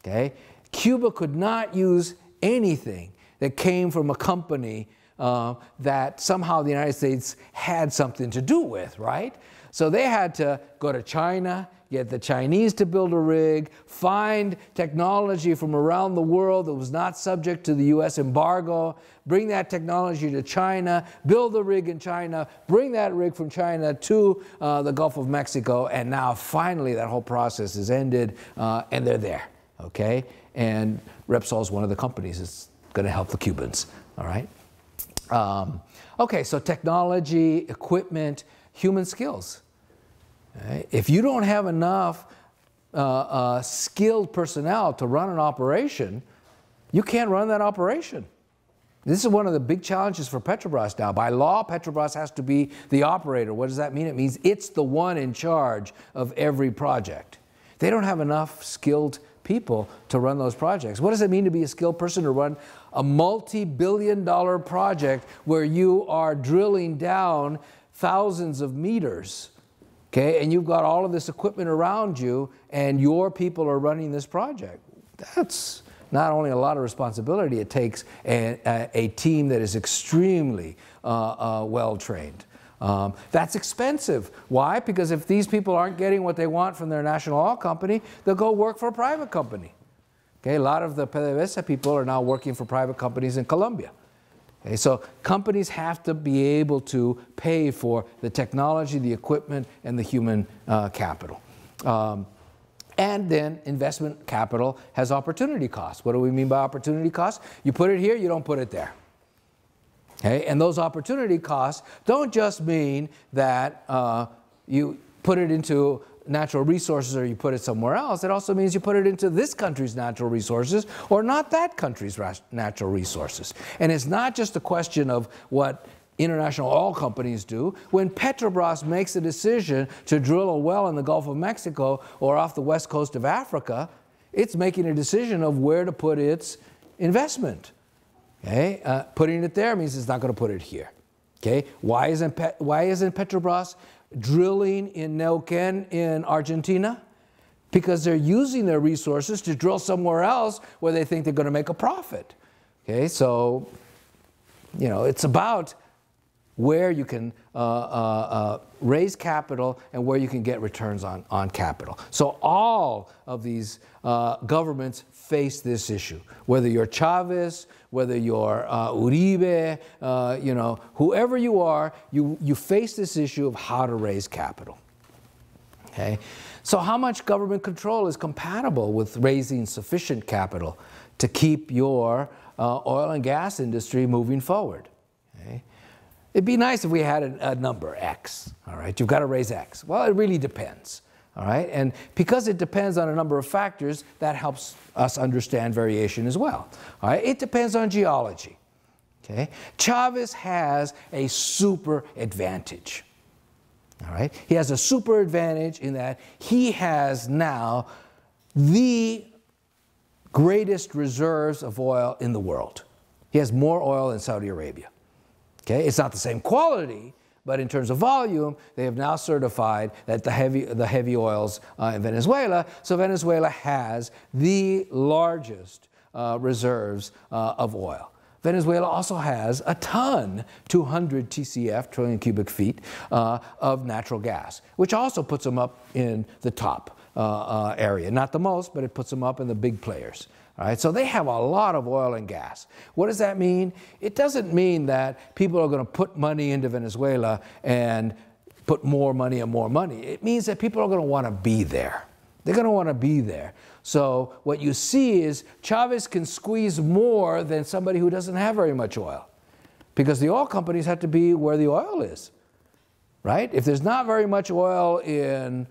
okay. Cuba could not use anything that came from a company uh, that somehow the United States had something to do with, right? So they had to go to China, get the Chinese to build a rig, find technology from around the world that was not subject to the US embargo, bring that technology to China, build a rig in China, bring that rig from China to uh, the Gulf of Mexico, and now finally that whole process is ended uh, and they're there, okay? And Repsol is one of the companies that's going to help the Cubans, all right? Um, okay, so technology, equipment, human skills. If you don't have enough uh, uh, skilled personnel to run an operation, you can't run that operation. This is one of the big challenges for Petrobras now. By law, Petrobras has to be the operator. What does that mean? It means it's the one in charge of every project. They don't have enough skilled people to run those projects. What does it mean to be a skilled person to run a multi billion dollar project where you are drilling down thousands of meters? Okay, and you've got all of this equipment around you, and your people are running this project. That's not only a lot of responsibility, it takes a, a, a team that is extremely uh, uh, well trained. Um, that's expensive. Why? Because if these people aren't getting what they want from their national oil company, they'll go work for a private company. Okay, a lot of the PDVSA people are now working for private companies in Colombia. Okay, so companies have to be able to pay for the technology, the equipment, and the human uh, capital. Um, and then investment capital has opportunity costs. What do we mean by opportunity costs? You put it here, you don't put it there. Okay? And those opportunity costs don't just mean that uh, you put it into natural resources or you put it somewhere else. It also means you put it into this country's natural resources or not that country's natural resources. And it's not just a question of what international oil companies do. When Petrobras makes a decision to drill a well in the Gulf of Mexico or off the west coast of Africa, it's making a decision of where to put its investment. Okay? Uh, putting it there means it's not going to put it here. Okay? Why isn't, Pe why isn't Petrobras drilling in Neuquén in Argentina? Because they're using their resources to drill somewhere else where they think they're going to make a profit. Okay, so, you know, it's about where you can raise capital and where you can get returns on, on capital. So all of these uh, governments face this issue. Whether you're Chavez, whether you're uh, Uribe, uh, you know, whoever you are, you, you face this issue of how to raise capital. Okay? So how much government control is compatible with raising sufficient capital to keep your oil and gas industry moving forward? It'd be nice if we had a, a number, X, all right? You've got to raise X. Well, it really depends, all right? And because it depends on a number of factors, that helps us understand variation as well, all right? It depends on geology, okay? Chavez has a super advantage, all right? He has a super advantage in that he has now the greatest reserves of oil in the world. He has more oil than Saudi Arabia. Okay, it's not the same quality, but in terms of volume, they have now certified that the heavy, the heavy oils uh, in Venezuela. So Venezuela has the largest uh, reserves uh, of oil. Venezuela also has a ton, 200 TCF, trillion cubic feet, uh, of natural gas, which also puts them up in the top uh, uh, area. Not the most, but it puts them up in the big players. All right, so they have a lot of oil and gas. What does that mean? It doesn't mean that people are going to put money into Venezuela and put more money and more money. It means that people are going to want to be there. They're going to want to be there. So what you see is Chavez can squeeze more than somebody who doesn't have very much oil because the oil companies have to be where the oil is, right? If there's not very much oil in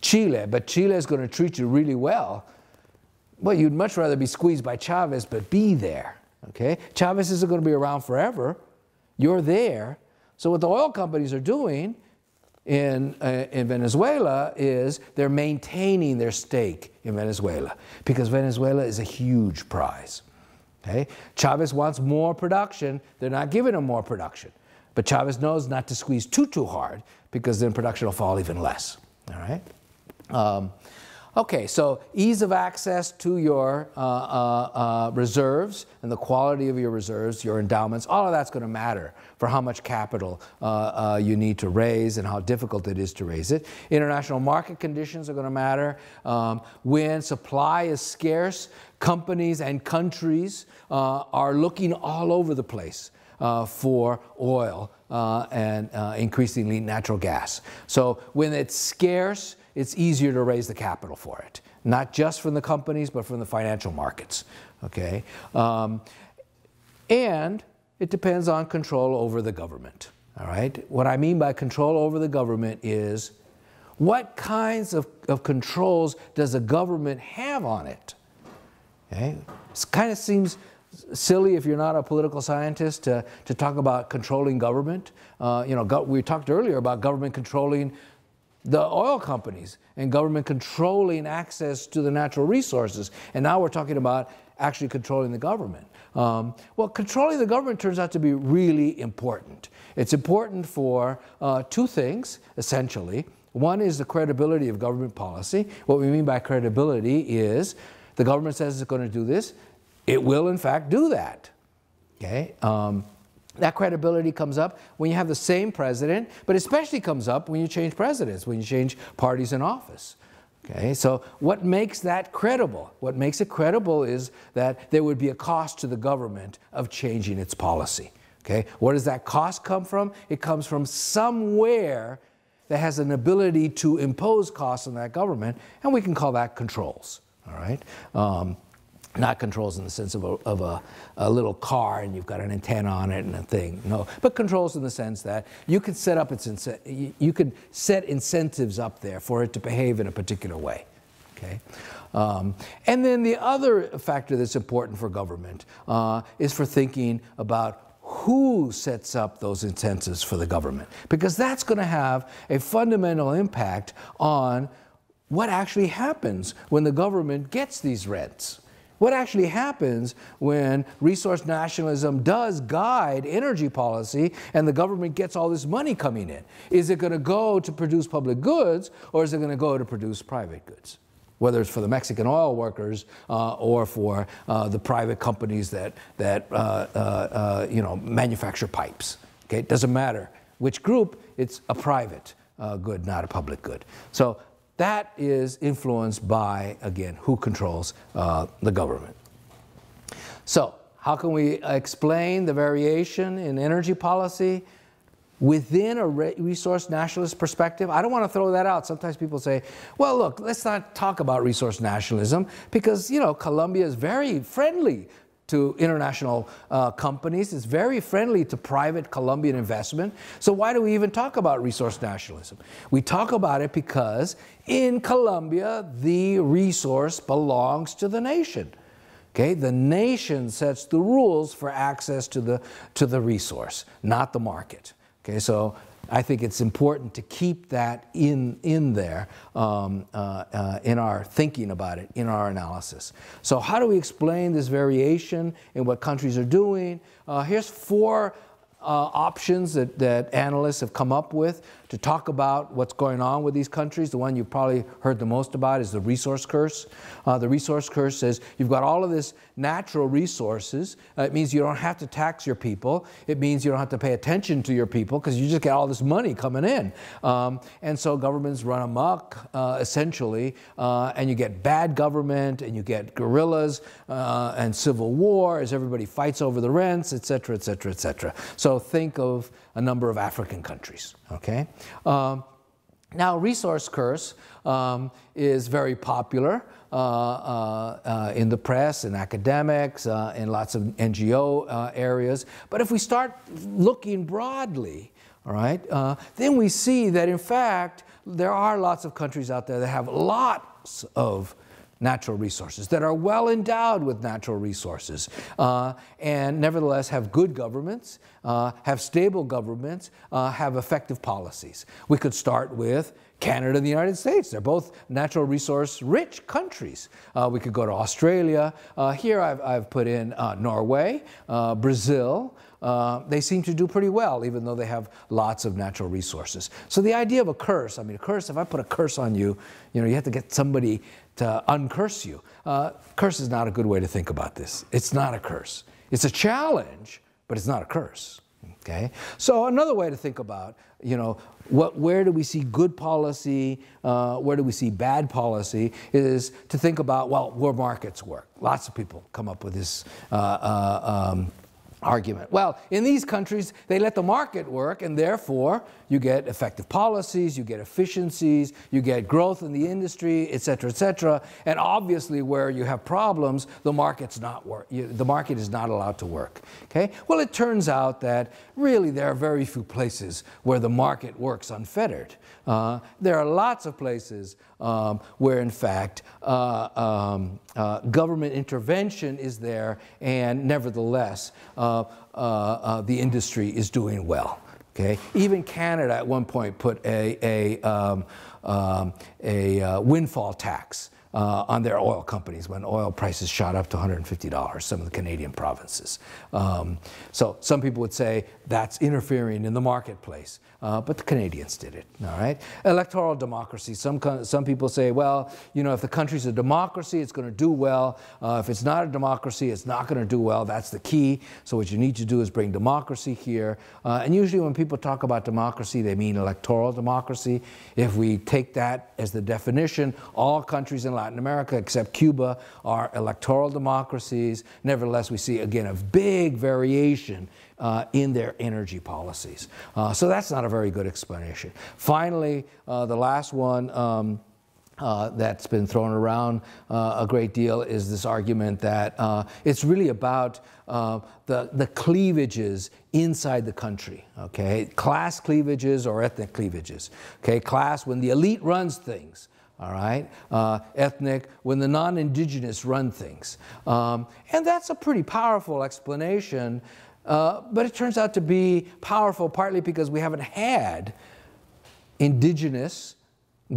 Chile, but Chile is going to treat you really well, well, you'd much rather be squeezed by Chavez, but be there. Okay? Chavez isn't going to be around forever. You're there. So, what the oil companies are doing in, uh, in Venezuela is they're maintaining their stake in Venezuela because Venezuela is a huge prize. Okay? Chavez wants more production. They're not giving him more production. But Chavez knows not to squeeze too, too hard because then production will fall even less. All right? Um, Okay, so ease of access to your uh, uh, uh, reserves and the quality of your reserves, your endowments, all of that's going to matter for how much capital uh, uh, you need to raise and how difficult it is to raise it. International market conditions are going to matter. Um, when supply is scarce, companies and countries uh, are looking all over the place for oil and increasingly natural gas. So when it's scarce, it's easier to raise the capital for it, not just from the companies, but from the financial markets. Okay, um, and it depends on control over the government. All right, what I mean by control over the government is what kinds of, of controls does a government have on it? Okay, it kind of seems silly if you're not a political scientist to, to talk about controlling government. Uh, you know, go, we talked earlier about government controlling the oil companies and government controlling access to the natural resources. And now we're talking about actually controlling the government. Um, well, controlling the government turns out to be really important. It's important for uh, two things, essentially. One is the credibility of government policy. What we mean by credibility is the government says it's going to do this, it will in fact do that. Okay? Um, that credibility comes up when you have the same president, but especially comes up when you change presidents, when you change parties in office. Okay, so what makes that credible? What makes it credible is that there would be a cost to the government of changing its policy. Okay, where does that cost come from? It comes from somewhere that has an ability to impose costs on that government, and we can call that controls. All right. Um, not controls in the sense of, a, of a, a, little car and you've got an antenna on it and a thing no. But controls in the sense that you can set up its you can set incentives up there for it to behave in a particular way okay? Um, and then the other factor that's important for government uh, is for thinking about who sets up those incentives for the government. Because that's going to have a fundamental impact on what actually happens when the government gets these rents what actually happens when resource nationalism does guide energy policy and the government gets all this money coming in? Is it going to go to produce public goods or is it going to go to produce private goods? Whether it's for the Mexican oil workers uh, or for uh, the private companies that, that uh, uh, uh you know, manufacture pipes. Okay? It doesn't matter which group, it's a private uh, good, not a public good. So that is influenced by, again, who controls uh, the government. So, how can we explain the variation in energy policy within a resource nationalist perspective? I don't want to throw that out. Sometimes people say, well, look, let's not talk about resource nationalism because, you know, Colombia is very friendly to international uh, companies. It's very friendly to private Colombian investment. So why do we even talk about resource nationalism? We talk about it because in Colombia, the resource belongs to the nation. Okay, the nation sets the rules for access to the, to the resource, not the market. Okay, so I think it's important to keep that in, in there um, uh, uh, in our thinking about it, in our analysis. So how do we explain this variation in what countries are doing? Uh, here's four uh, options that, that analysts have come up with to talk about what's going on with these countries. The one you probably heard the most about is the resource curse. Uh, the resource curse says you've got all of this natural resources. Uh, it means you don't have to tax your people. It means you don't have to pay attention to your people because you just get all this money coming in. Um, and so governments run amok, uh, essentially, uh, and you get bad government and you get guerrillas uh, and civil war as everybody fights over the rents, et cetera, et cetera, et cetera. So think of a number of African countries, okay? Um, now, resource curse um, is very popular uh, uh, uh, in the press, in academics, uh, in lots of NGO uh, areas. But if we start looking broadly, all right, uh, then we see that in fact there are lots of countries out there that have lots of natural resources, that are well endowed with natural resources, uh, and nevertheless have good governments, uh, have stable governments, uh, have effective policies. We could start with Canada and the United States. They're both natural resource rich countries. Uh, we could go to Australia. Uh, here I've, I've, put in uh, Norway, Brazil. They seem to do pretty well, even though they have lots of natural resources. So the idea of a curse, I mean, a curse, if I put a curse on you, you know, you have to get somebody to uncurse you. Uh, curse is not a good way to think about this. It's not a curse. It's a challenge, but it's not a curse. Okay? So another way to think about, you know, what, where do we see good policy, uh, where do we see bad policy, is to think about, well, where markets work. Lots of people come up with this uh, uh um, argument. Well, in these countries, they let the market work, and therefore you get effective policies, you get efficiencies, you get growth in the industry, et cetera, et cetera. And obviously, where you have problems, the market's not work. The market is not allowed to work. Okay. Well, it turns out that really there are very few places where the market works unfettered. Uh, there are lots of places um, where, in fact, uh, um, uh, government intervention is there, and nevertheless, uh, uh, uh, the industry is doing well. Okay? Even Canada at one point put a, a, um, um a windfall tax uh, on their oil companies when oil prices shot up to $150, some of the Canadian provinces. Um, so some people would say that's interfering in the marketplace. Uh, but the Canadians did it, all right? Electoral democracy. Some, some people say, well, you know, if the country's a democracy, it's going to do well. Uh, if it's not a democracy, it's not going to do well. That's the key. So what you need to do is bring democracy here. Uh, and usually when people talk about democracy, they mean electoral democracy. If we take that as the definition, all countries in Latin America except Cuba are electoral democracies. Nevertheless, we see, again, a big variation uh, in their energy policies. Uh, so that's not a very good explanation. Finally, uh, the last one. Um, uh, that's been thrown around uh, a great deal is this argument that uh, it's really about the, the cleavages inside the country, okay? Class cleavages or ethnic cleavages, okay? Class when the elite runs things, all right? Uh, ethnic when the non indigenous run things. Um, and that's a pretty powerful explanation uh, but it turns out to be powerful partly because we haven't had indigenous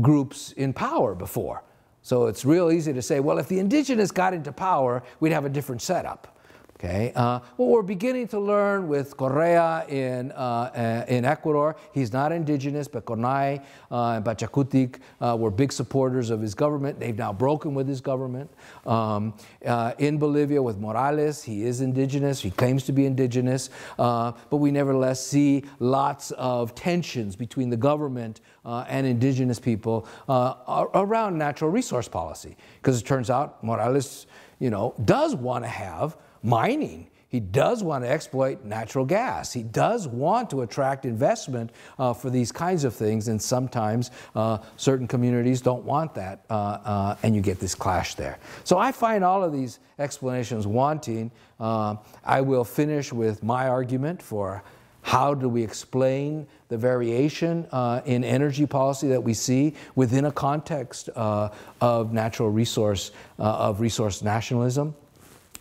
groups in power before. So it's real easy to say, well, if the indigenous got into power, we'd have a different setup. Okay. Uh, well, we're beginning to learn with Correa in, uh, uh, in Ecuador. He's not indigenous, but CONAIE uh, and Pachakutik uh, were big supporters of his government. They've now broken with his government. Um, uh, in Bolivia with Morales, he is indigenous. He claims to be indigenous. But we nevertheless see lots of tensions between the government and indigenous people around natural resource policy. Because it turns out Morales, you know, does want to have mining. He does want to exploit natural gas. He does want to attract investment uh, for these kinds of things, and sometimes uh, certain communities don't want that, uh, uh and you get this clash there. So I find all of these explanations wanting. Uh, I will finish with my argument for how do we explain the variation uh, in energy policy that we see within a context of natural resource, of resource nationalism.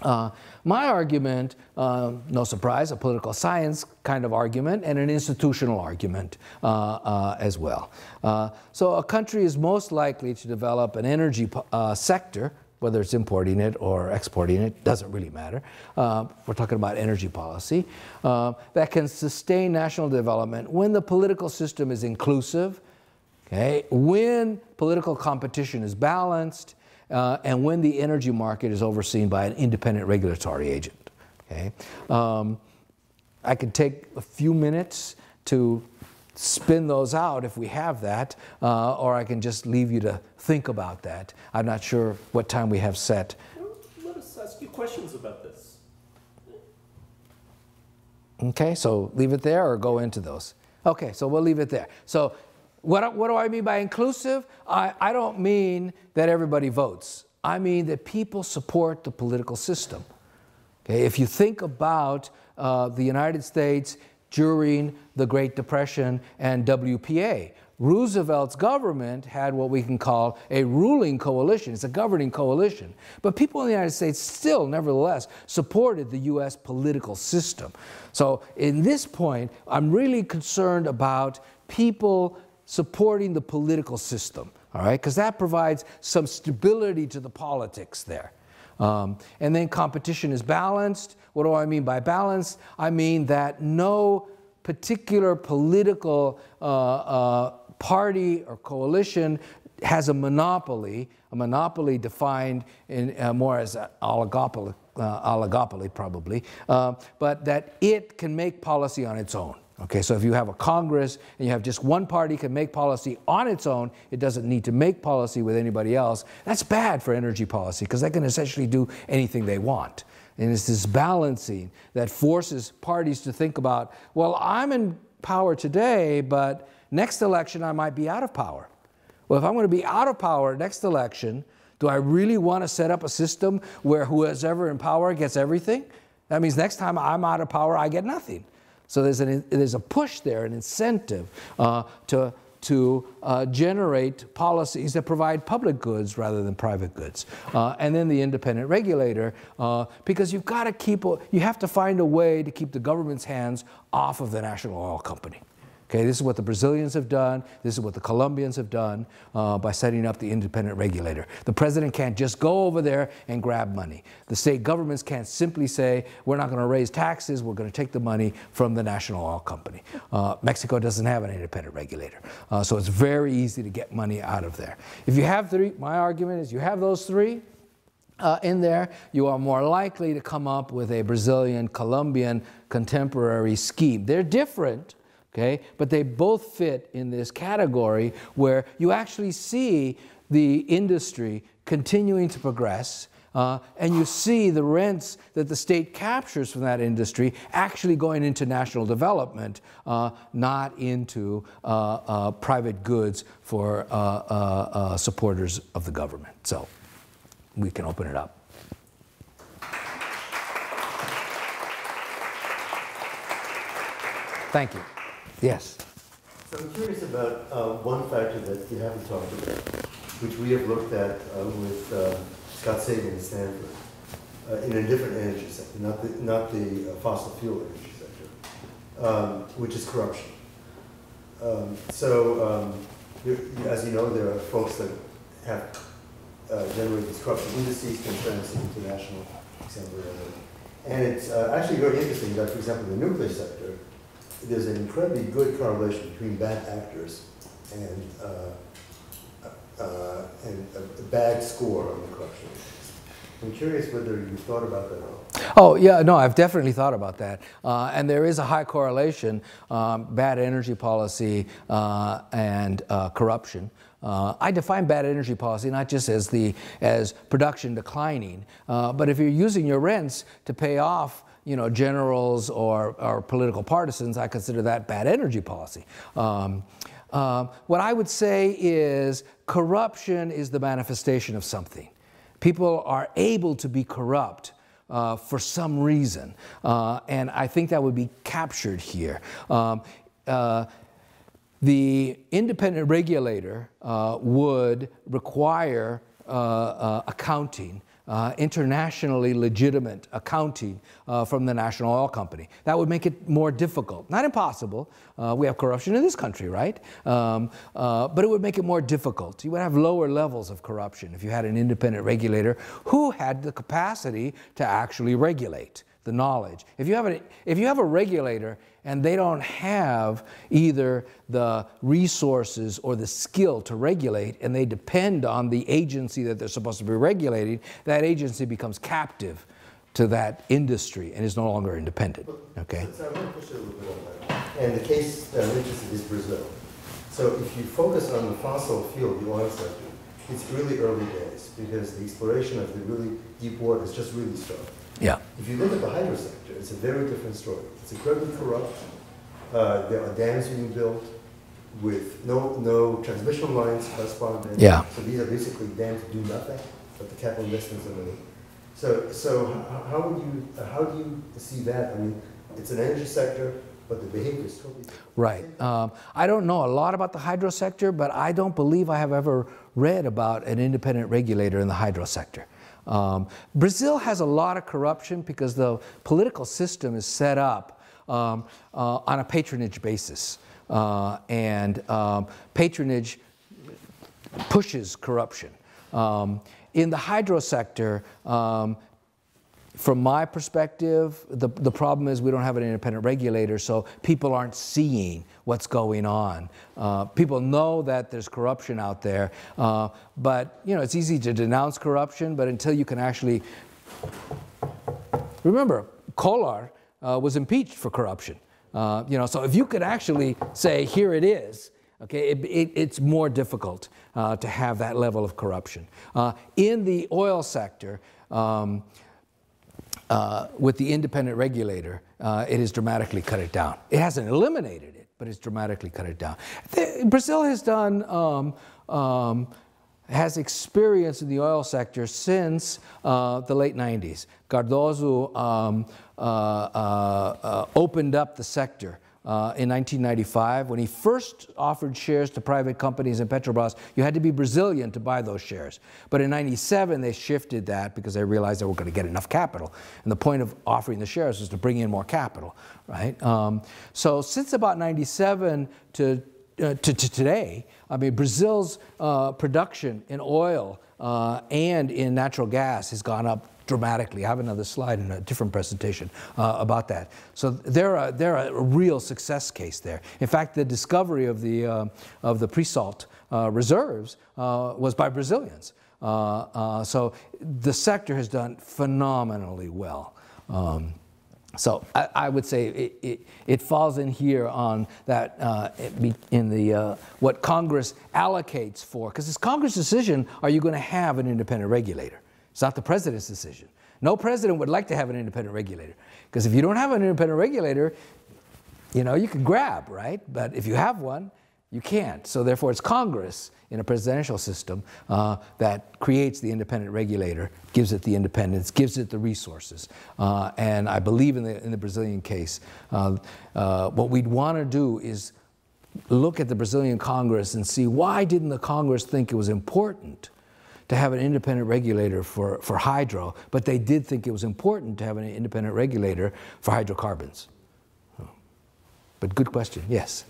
Uh, my argument, uh, no surprise, a political science kind of argument and an institutional argument uh, uh as well. Uh, so a country is most likely to develop an energy uh, sector, whether it's importing it or exporting it, doesn't really matter. we're talking about energy policy that can sustain national development when the political system is inclusive, okay, when political competition is balanced, uh, and when the energy market is overseen by an independent regulatory agent. Okay? Um, I could take a few minutes to spin those out if we have that, uh, or I can just leave you to think about that. I'm not sure what time we have set. Let us ask you questions about this. Okay, so leave it there or go into those. Okay, so we'll leave it there. So what, what do I mean by inclusive? I, I don't mean that everybody votes. I mean that people support the political system. Okay? If you think about uh, the United States during the Great Depression and WPA, Roosevelt's government had what we can call a ruling coalition. It's a governing coalition. But people in the United States still, nevertheless, supported the U.S. political system. So, in this point, I'm really concerned about people supporting the political system, all right? Because that provides some stability to the politics there. Um, and then competition is balanced. What do I mean by balanced? I mean that no particular political uh, uh, party or coalition has a monopoly, a monopoly defined in, uh, more as oligopoly, uh, oligopoly probably, uh, but that it can make policy on its own. Okay, so if you have a Congress and you have just one party can make policy on its own, it doesn't need to make policy with anybody else. That's bad for energy policy because they can essentially do anything they want. And it's this balancing that forces parties to think about, well, I'm in power today, but next election I might be out of power. Well, if I'm going to be out of power next election, do I really want to set up a system where whoever's ever in power gets everything? That means next time I'm out of power, I get nothing. So there's, an, there's a push there, an incentive uh, to, to uh, generate policies that provide public goods rather than private goods. Uh, and then the independent regulator, uh, because you've got to keep, you have to find a way to keep the government's hands off of the national oil company. Okay, this is what the Brazilians have done. This is what the Colombians have done uh, by setting up the independent regulator. The president can't just go over there and grab money. The state governments can't simply say, we're not going to raise taxes, we're going to take the money from the national oil company. Uh, Mexico doesn't have an independent regulator. Uh, so it's very easy to get money out of there. If you have three, my argument is you have those three, uh, in there, you are more likely to come up with a Brazilian, Colombian contemporary scheme. They're different, okay? But they both fit in this category where you actually see the industry continuing to progress. Uh, and you see the rents that the state captures from that industry actually going into national development, uh, not into uh, uh private goods for uh, uh, supporters of the government. So we can open it up. Thank you. Yes. So I'm curious about uh, one factor that you haven't talked about, which we have looked at uh, with uh, Scott Sagan at Stanford, uh, in a different energy sector, not the, not the uh, fossil fuel energy sector, um, which is corruption. Um, so, um, as you know, there are folks that have uh, generated corruption indices, Transparency International, example, and it's actually very interesting that, for example, the nuclear sector, there's an incredibly good correlation between bad actors and, uh, uh, and a, bad score on the corruption. I'm curious whether you thought about that at all. Oh, yeah, no, I've definitely thought about that. Uh, and there is a high correlation, um, bad energy policy uh, and uh, corruption. Uh, I define bad energy policy not just as the as production declining, uh, but if you're using your rents to pay off you know, generals or, or political partisans, I consider that bad energy policy. Um, uh, what I would say is corruption is the manifestation of something. People are able to be corrupt uh, for some reason, uh, and I think that would be captured here. Um, uh, the independent regulator uh, would require uh, accounting uh, internationally legitimate accounting uh, from the national oil company. That would make it more difficult. Not impossible. Uh, we have corruption in this country, right? Um, uh, but it would make it more difficult. You would have lower levels of corruption if you had an independent regulator who had the capacity to actually regulate the knowledge. If you have a, if you have a regulator and they don't have either the resources or the skill to regulate, and they depend on the agency that they're supposed to be regulating, that agency becomes captive to that industry and is no longer independent. Okay. So, so I'm push a little bit on that. And the case that I'm interested in is Brazil. So if you focus on the fossil fuel, the oil sector, it's really early days because the exploration of the really deep water is just really starting. Yeah. If you look at the hydro sector, it's a very different story. It's incredibly corrupt. Uh, there are dams being built with no no transmission lines corresponding. Yeah. So these are basically dams that do nothing, but the capital investments are money. So so how would you how do you see that? I mean, it's an energy sector, but the behavior is totally different. Right. Um, I don't know a lot about the hydro sector, but I don't believe I have ever read about an independent regulator in the hydro sector. Um, Brazil has a lot of corruption because the political system is set up um, uh, on a patronage basis. Uh, and um, patronage pushes corruption. Um, in the hydro sector, um, from my perspective, the, the problem is we don't have an independent regulator, so people aren't seeing what's going on. Uh, people know that there's corruption out there, uh, but you know it's easy to denounce corruption, but until you can actually remember, Collor uh, was impeached for corruption. Uh, you know, so if you could actually say, here it is, okay, it, it, it's more difficult uh, to have that level of corruption. Uh, in the oil sector. Um, uh, with the independent regulator, uh, it has dramatically cut it down. It hasn't eliminated it, but it's dramatically cut it down. The, Brazil has done, um, um, has experience in the oil sector since uh, the late 90s. Cardoso um, uh, uh, uh, opened up the sector uh, in 1995. When he first offered shares to private companies in Petrobras, you had to be Brazilian to buy those shares. But in 97, they shifted that because they realized they were going to get enough capital. And the point of offering the shares was to bring in more capital, right? Um, so since about 97 to, uh, to, to, today, I mean, Brazil's uh, production in oil uh, and in natural gas has gone up dramatically. I have another slide in a different presentation uh, about that. So they're a, they're a real success case there. In fact, the discovery of the, uh, of the pre-salt uh, reserves uh, was by Brazilians. Uh, uh, so the sector has done phenomenally well. Um, so I, I, would say it, it, it, falls in here on that uh, in the uh, what Congress allocates for because it's Congress' decision: Are you going to have an independent regulator? It's not the president's decision. No president would like to have an independent regulator because if you don't have an independent regulator, you know, you can grab, right? But if you have one, you can't. So therefore, it's Congress in a presidential system uh, that creates the independent regulator, gives it the independence, gives it the resources. Uh, and I believe in the, in the Brazilian case, uh, uh what we'd want to do is look at the Brazilian Congress and see why didn't the Congress think it was important to have an independent regulator for, for hydro, but they did think it was important to have an independent regulator for hydrocarbons. But good question, yes.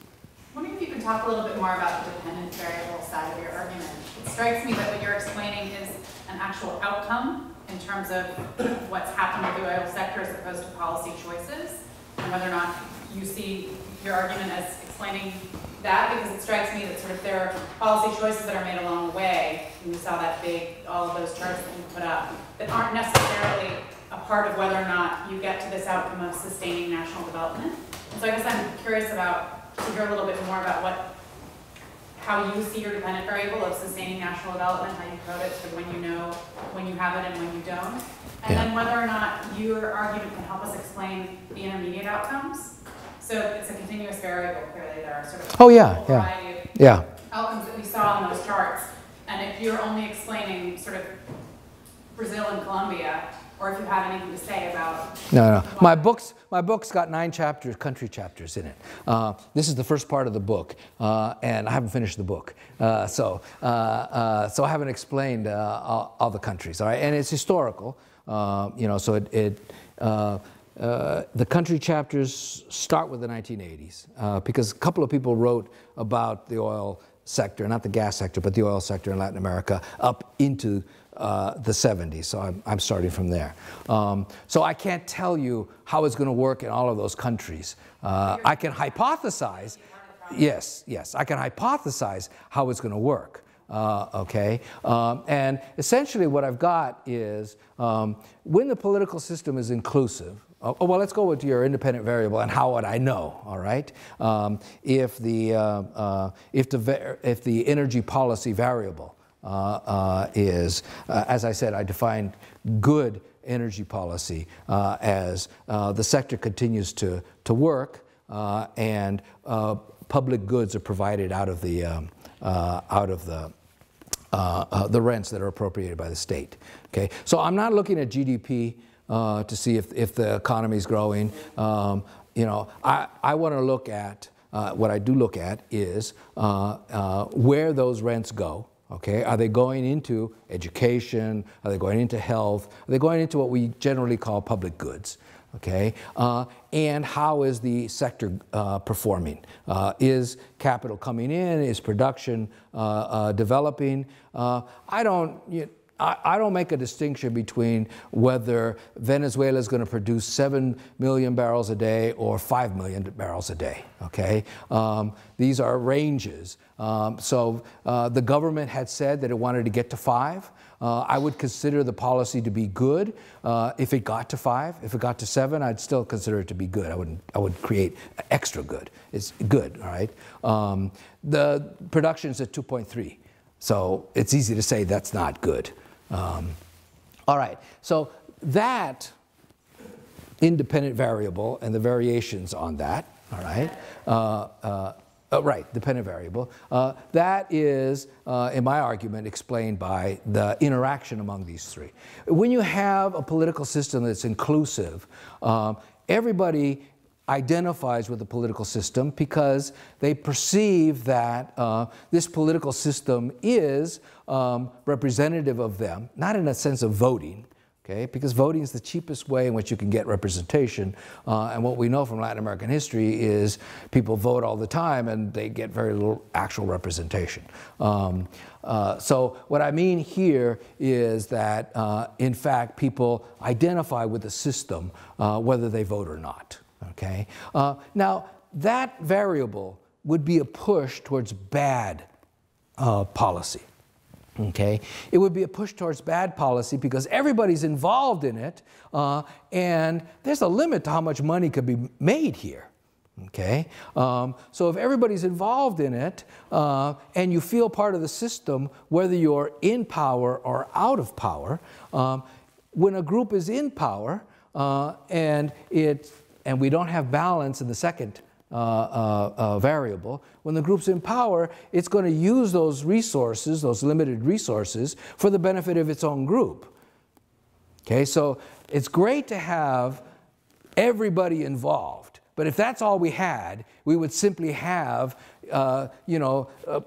I wonder if you could talk a little bit more about the dependent variable side of your argument. It strikes me that what you're explaining is an actual outcome in terms of what's happened with the oil sector as opposed to policy choices, and whether or not you see your argument as explaining that because it strikes me that sort of there are policy choices that are made along the way, and we saw that big, all of those charts that you put up, that aren't necessarily a part of whether or not you get to this outcome of sustaining national development. And so I guess I'm curious about, to hear a little bit more about what, how you see your dependent variable of sustaining national development, how you code it, so when you know when you have it and when you don't. And yeah. then whether or not your argument can help us explain the intermediate outcomes so it's a continuous variable, clearly, there are sort of oh, yeah, yeah. yeah. outcomes that we saw on those charts. And if you're only explaining sort of Brazil and Colombia, or if you have anything to say about no no my books my book's got nine chapters country chapters in it uh, this is the first part of the book uh, and i haven't finished the book uh, so uh, uh, so i haven't explained uh, all, all, the countries all right and it's historical you know so it, it uh, the country chapters start with the 1980s uh, because a couple of people wrote about the oil sector, not the gas sector, but the oil sector in Latin America up into uh, the 70s. So I'm, I'm starting from there. Um, so I can't tell you how it's going to work in all of those countries. Uh, I can hypothesize. Yes, yes, I can hypothesize how it's going to work. Uh, okay? Um, and essentially, what I've got is um, when the political system is inclusive, Oh, oh, well, let's go with your independent variable and how would I know, all right? Um, if, the, uh, uh, if, the, if the energy policy variable uh, uh is, uh, as I said, I defined good energy policy uh, as the sector continues to, to work and public goods are provided out of the, um, out of the, the rents that are appropriated by the state. Okay, so I'm not looking at GDP uh, to see if, if the economy is growing. Um, you know, I, I want to look at, uh, what I do look at is uh, uh, where those rents go. Okay, are they going into education? Are they going into health? Are they going into what we generally call public goods? Okay, uh, and how is the sector uh, performing? Uh, is capital coming in? Is production developing? I don't. I, don't make a distinction between whether Venezuela is going to produce 7 million barrels a day or 5 million barrels a day, okay? Um, these are ranges. Um, so uh, the government had said that it wanted to get to 5. Uh, I would consider the policy to be good uh, if it got to 5. If it got to 7, I'd still consider it to be good. I, wouldn't, I would create extra good. It's good, all right? Um, the production is at 2.3. So it's easy to say that's not good. Um, all right, so that independent variable and the variations on that, all right? Uh, uh, uh, right, dependent variable. Uh, that is, uh, in my argument, explained by the interaction among these three. When you have a political system that's inclusive, um, everybody identifies with the political system because they perceive that uh, this political system is um, representative of them, not in a sense of voting, okay? Because voting is the cheapest way in which you can get representation. Uh, and what we know from Latin American history is people vote all the time and they get very little actual representation. Um, uh, so what I mean here is that, uh, in fact, people identify with the system uh, whether they vote or not, okay? Uh, now, that variable would be a push towards bad uh, policy. Okay, it would be a push towards bad policy because everybody's involved in it, uh, and there's a limit to how much money could be made here. Okay, um, so if everybody's involved in it uh, and you feel part of the system, whether you're in power or out of power, um, when a group is in power uh, and it and we don't have balance in the second variable. When the group's in power, it's going to use those resources, those limited resources, for the benefit of its own group. Okay, so it's great to have everybody involved, but if that's all we had, we would simply have, uh, you know, uh,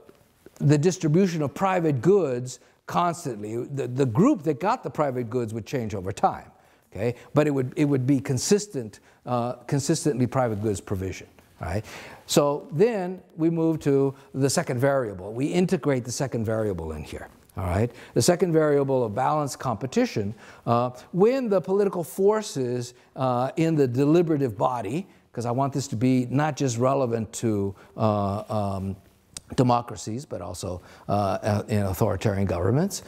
the distribution of private goods constantly. The, the group that got the private goods would change over time, okay? But it would, it would be consistent, uh, consistently private goods provision. Right? So then we move to the second variable. We integrate the second variable in here. All right? The second variable of balanced competition, uh, when the political forces uh, in the deliberative body, because I want this to be not just relevant to uh, um, democracies, but also uh, in authoritarian governments,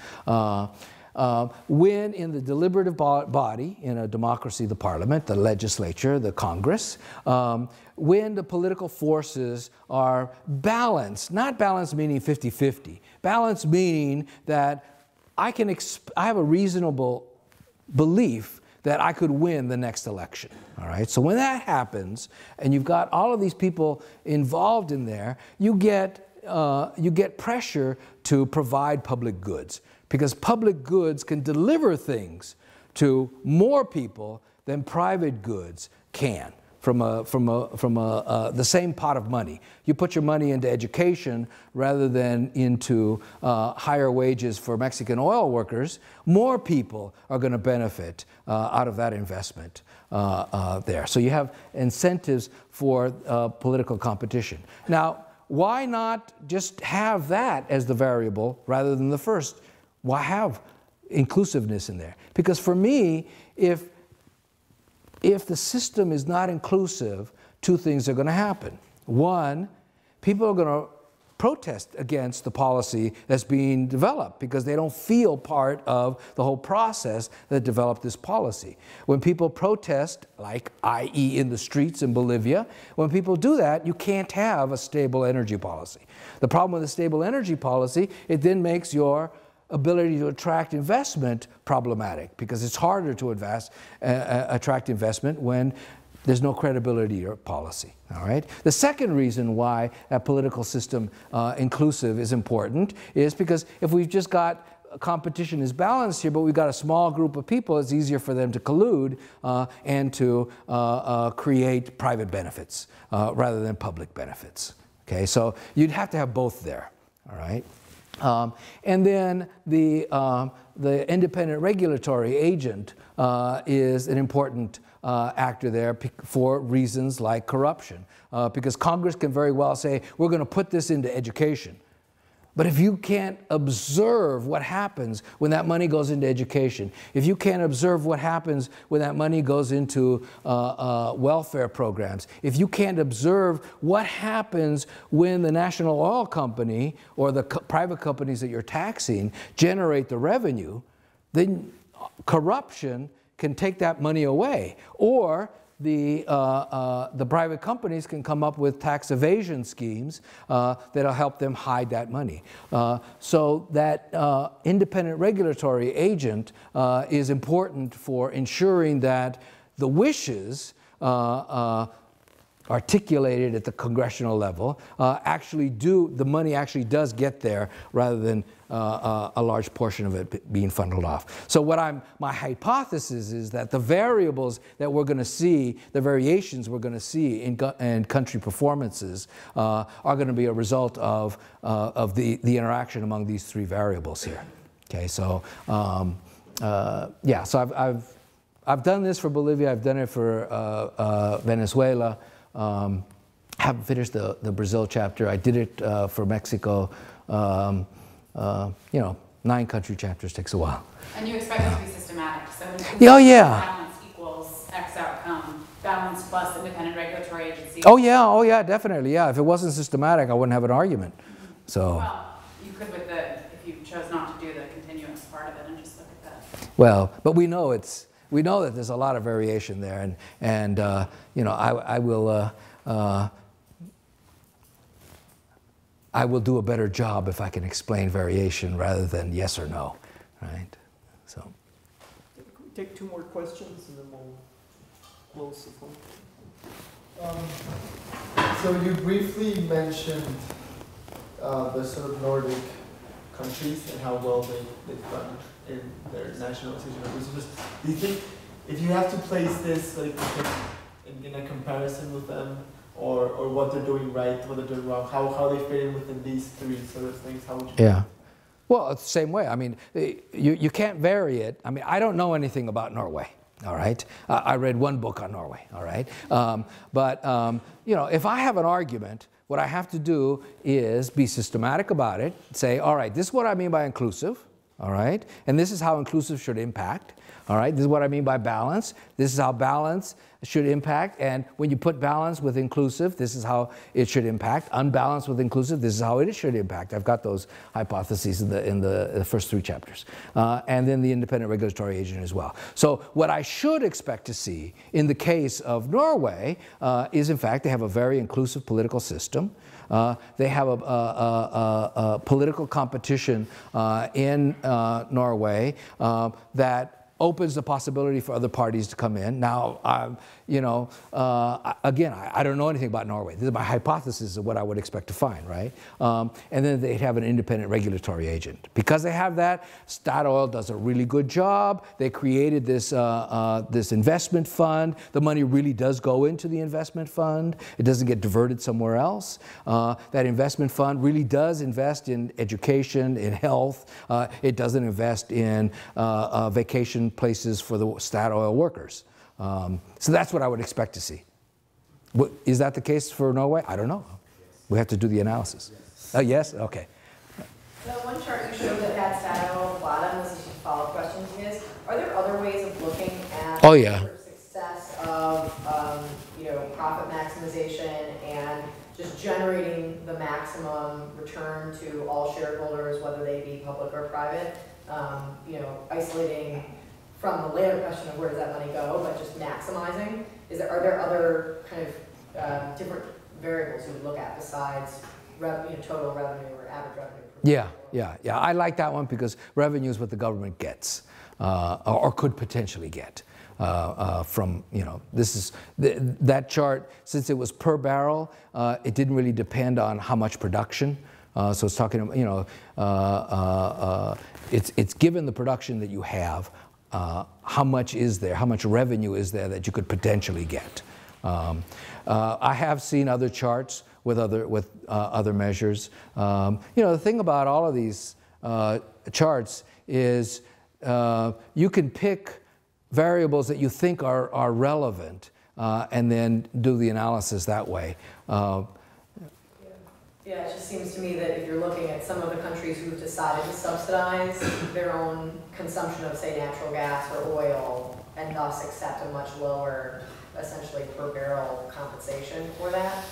uh, when in the deliberative bo body, in a democracy, the parliament, the legislature, the Congress, um, when the political forces are balanced, not balanced meaning 50 50, balanced meaning that I, can I have a reasonable belief that I could win the next election. All right. So when that happens, and you've got all of these people involved in there, you get uh, you get pressure to provide public goods because public goods can deliver things to more people than private goods can from, a, from, a, from a, uh, the same pot of money. You put your money into education rather than into uh, higher wages for Mexican oil workers, more people are going to benefit uh, out of that investment uh, uh, there. So you have incentives for uh, political competition. Now, why not just have that as the variable rather than the first? Why have inclusiveness in there? Because for me, if, if the system is not inclusive, two things are going to happen. One, people are going to protest against the policy that's being developed because they don't feel part of the whole process that developed this policy. When people protest, like i.e. in the streets in Bolivia, when people do that, you can't have a stable energy policy. The problem with a stable energy policy, it then makes your ability to attract investment problematic because it's harder to invest, uh, uh, attract investment when there's no credibility or policy. All right. The second reason why a political system uh, inclusive is important is because if we've just got competition is balanced here, but we've got a small group of people, it's easier for them to collude uh, and to uh, uh, create private benefits rather than public benefits. Okay, so you'd have to have both there. All right. Um, and then the, uh, the independent regulatory agent uh, is an important uh, actor there for reasons like corruption. Uh, because Congress can very well say, we're going to put this into education. But if you can't observe what happens when that money goes into education, if you can't observe what happens when that money goes into uh, uh, welfare programs, if you can't observe what happens when the national oil company or the co private companies that you're taxing generate the revenue, then corruption can take that money away. Or the, uh, uh, the private companies can come up with tax evasion schemes uh, that'll help them hide that money. Uh, so that uh, independent regulatory agent uh, is important for ensuring that the wishes articulated at the congressional level uh, actually do, the money actually does get there rather than uh, uh, a large portion of it being funneled off. So what I'm, my hypothesis is that the variables that we're going to see, the variations we're going to see in, in country performances uh, are going to be a result of, uh, of the, the interaction among these three variables here. Okay, so um, uh, yeah, so I've, I've, I've done this for Bolivia, I've done it for uh, Venezuela. Um, haven't finished the, the Brazil chapter. I did it uh, for Mexico. Um, uh, you know, nine country chapters takes a while. And you expect it to be systematic. So oh, yeah. balance equals X outcome, balance plus independent regulatory agency. Oh, yeah. Oh, yeah, definitely. Yeah. If it wasn't systematic, I wouldn't have an argument. So. Well, you could with the, if you chose not to do the continuous part of it and just look at that. Well, but we know it's, we know that there's a lot of variation there, and, and uh, you know, I, I will, uh, uh, I will do a better job if I can explain variation rather than yes or no, right? So. Take two more questions and then we'll close the phone? Um, so you briefly mentioned uh, the sort of Nordic countries and how well they, they've done in their of resources. Do you think if you have to place this like in, in a comparison with them, or, or what they're doing right, what they're doing wrong, how, how they fit in within these three sort of things, how would you? Yeah. Well, it's the same way. I mean, eh, you, you can't vary it. I mean, I don't know anything about Norway. All right, I read one book on Norway. All right, um, but um, you know, if I have an argument, what I have to do is be systematic about it. Say, all right, this is what I mean by inclusive all right? And this is how inclusive should impact, all right? This is what I mean by balance. This is how balance should impact. And when you put balance with inclusive, this is how it should impact. Unbalanced with inclusive, this is how it should impact. I've got those hypotheses in the, in the, the first three chapters. Uh, and then the independent regulatory agent as well. So what I should expect to see in the case of Norway uh, is, in fact, they have a very inclusive political system. Uh, they have a, a, political competition uh, in uh, Norway uh, that opens the possibility for other parties to come in. Now, um, you know, uh, again, I, I, don't know anything about Norway. This is my hypothesis of what I would expect to find, right? Um, and then they'd have an independent regulatory agent. Because they have that, Statoil does a really good job. They created this, uh, uh, this investment fund. The money really does go into the investment fund. It doesn't get diverted somewhere else. Uh, that investment fund really does invest in education, in health. Uh, it doesn't invest in uh, vacation places for the Statoil workers. Um, so that's what I would expect to see. What, is that the case for Norway? I don't know. We have to do the analysis. Yes. Oh, yes? Okay. The one chart you showed that had Statoil at the bottom, this is a follow-up question to his. Are there other ways of looking at oh, yeah. success of um, you know, profit maximization and just generating the maximum return to all shareholders, whether they be public or private? Um, you know, isolating from the later question of where does that money go, but just maximizing, is there, are there other kind of uh, different variables you would look at besides revenue, total revenue or average revenue? Yeah, yeah, yeah. I like that one because revenue is what the government gets uh, or could potentially get. Uh, uh, from you know this is th that chart since it was per barrel uh, it didn't really depend on how much production uh, so it's talking you know uh, it's it's given the production that you have uh, how much is there, how much revenue is there that you could potentially get. Um, uh, I have seen other charts with other, with, uh, other measures. Um, you know, the thing about all of these uh, charts is uh, you can pick variables that you think are, are relevant uh, and then do the analysis that way. Yeah, it just seems to me that if you're looking at some of the countries who've decided to subsidize their own consumption of, say, natural gas or oil, and thus accept a much lower, essentially per barrel compensation for that.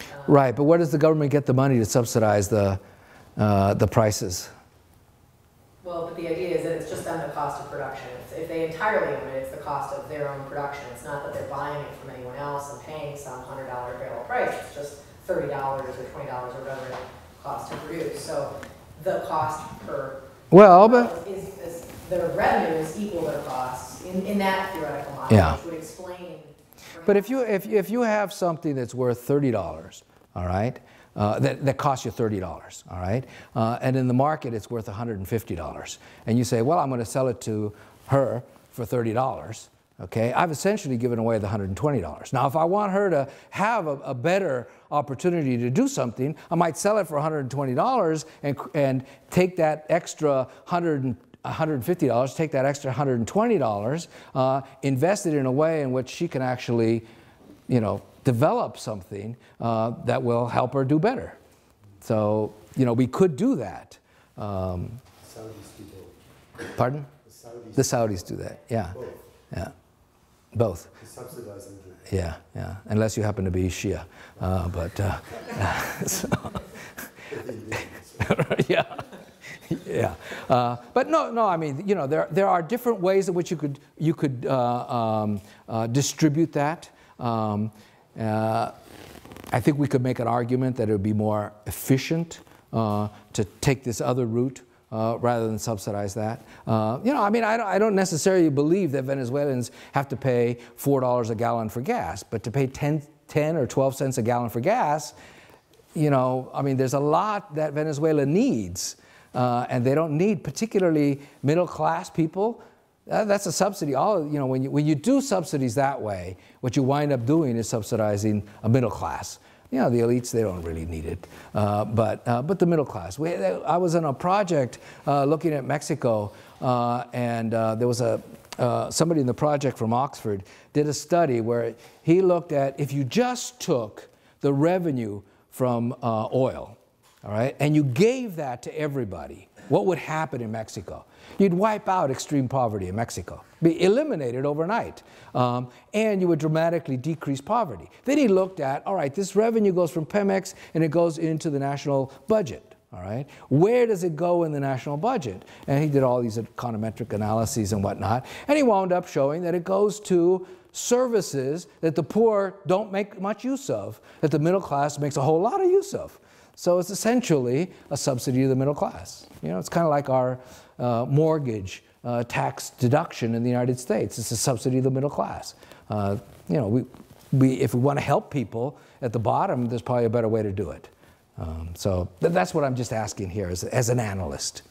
Um, right, but where does the government get the money to subsidize the, uh, the prices? Well, but the idea is that it's just on the cost of production. It's, if they entirely own it, it's the cost of their own production. It's not that they're buying it from anyone else and paying some $100 barrel price. It's just thirty dollars or twenty dollars or whatever it costs to produce. So the cost per well, but is, is their revenues equal their costs in, in that theoretical model, Yeah. which would explain. But if you, if, if you have something that's worth $30, all right, uh, that, that costs you $30, all right, uh, and in the market it's worth $150, and you say, well, I'm going to sell it to her for $30, okay, I've essentially given away the $120. Now, if I want her to have a, a better opportunity to do something, I might sell it for $120 and, and take that extra 100 and $150, take that extra $120, uh, invest it in a way in which she can actually, you know, develop something uh, that will help her do better. So, you know, we could do that. Um, Saudis do both. pardon? The Saudis The Saudis do that, yeah, yeah, both. Them. Yeah, yeah, unless you happen to be Shia. Uh, but, uh, so, yeah, yeah. Uh, but no, no, I mean, you know, there, there are different ways in which you could, you could uh, um, uh, distribute that. Um, uh, I think we could make an argument that it would be more efficient uh, to take this other route uh, rather than subsidize that. Uh, you know, I mean, I don't, I don't necessarily believe that Venezuelans have to pay $4 a gallon for gas, but to pay 10, 10 or 12 cents a gallon for gas, you know, I mean, there's a lot that Venezuela needs, uh, and they don't need particularly middle class people. Uh, that's a subsidy. All you know, when you when you do subsidies that way, what you wind up doing is subsidizing a middle class. You know, the elites they don't really need it, uh, but uh, but the middle class. We, I was on a project uh, looking at Mexico, uh, and uh, there was a uh, somebody in the project from Oxford did a study where he looked at if you just took the revenue from uh, oil, all right, and you gave that to everybody, what would happen in Mexico? You'd wipe out extreme poverty in Mexico, be eliminated overnight, um, and you would dramatically decrease poverty. Then he looked at, all right, this revenue goes from Pemex and it goes into the national budget. All right, where does it go in the national budget? And he did all these econometric analyses and whatnot, and he wound up showing that it goes to services that the poor don't make much use of, that the middle class makes a whole lot of use of. So it's essentially a subsidy to the middle class. You know, it's kind of like our uh, mortgage uh, tax deduction in the United States. It's a subsidy to the middle class. Uh, you know, we, we, if we want to help people at the bottom, there's probably a better way to do it. Um, so th- that's what I'm just asking here as, as an analyst.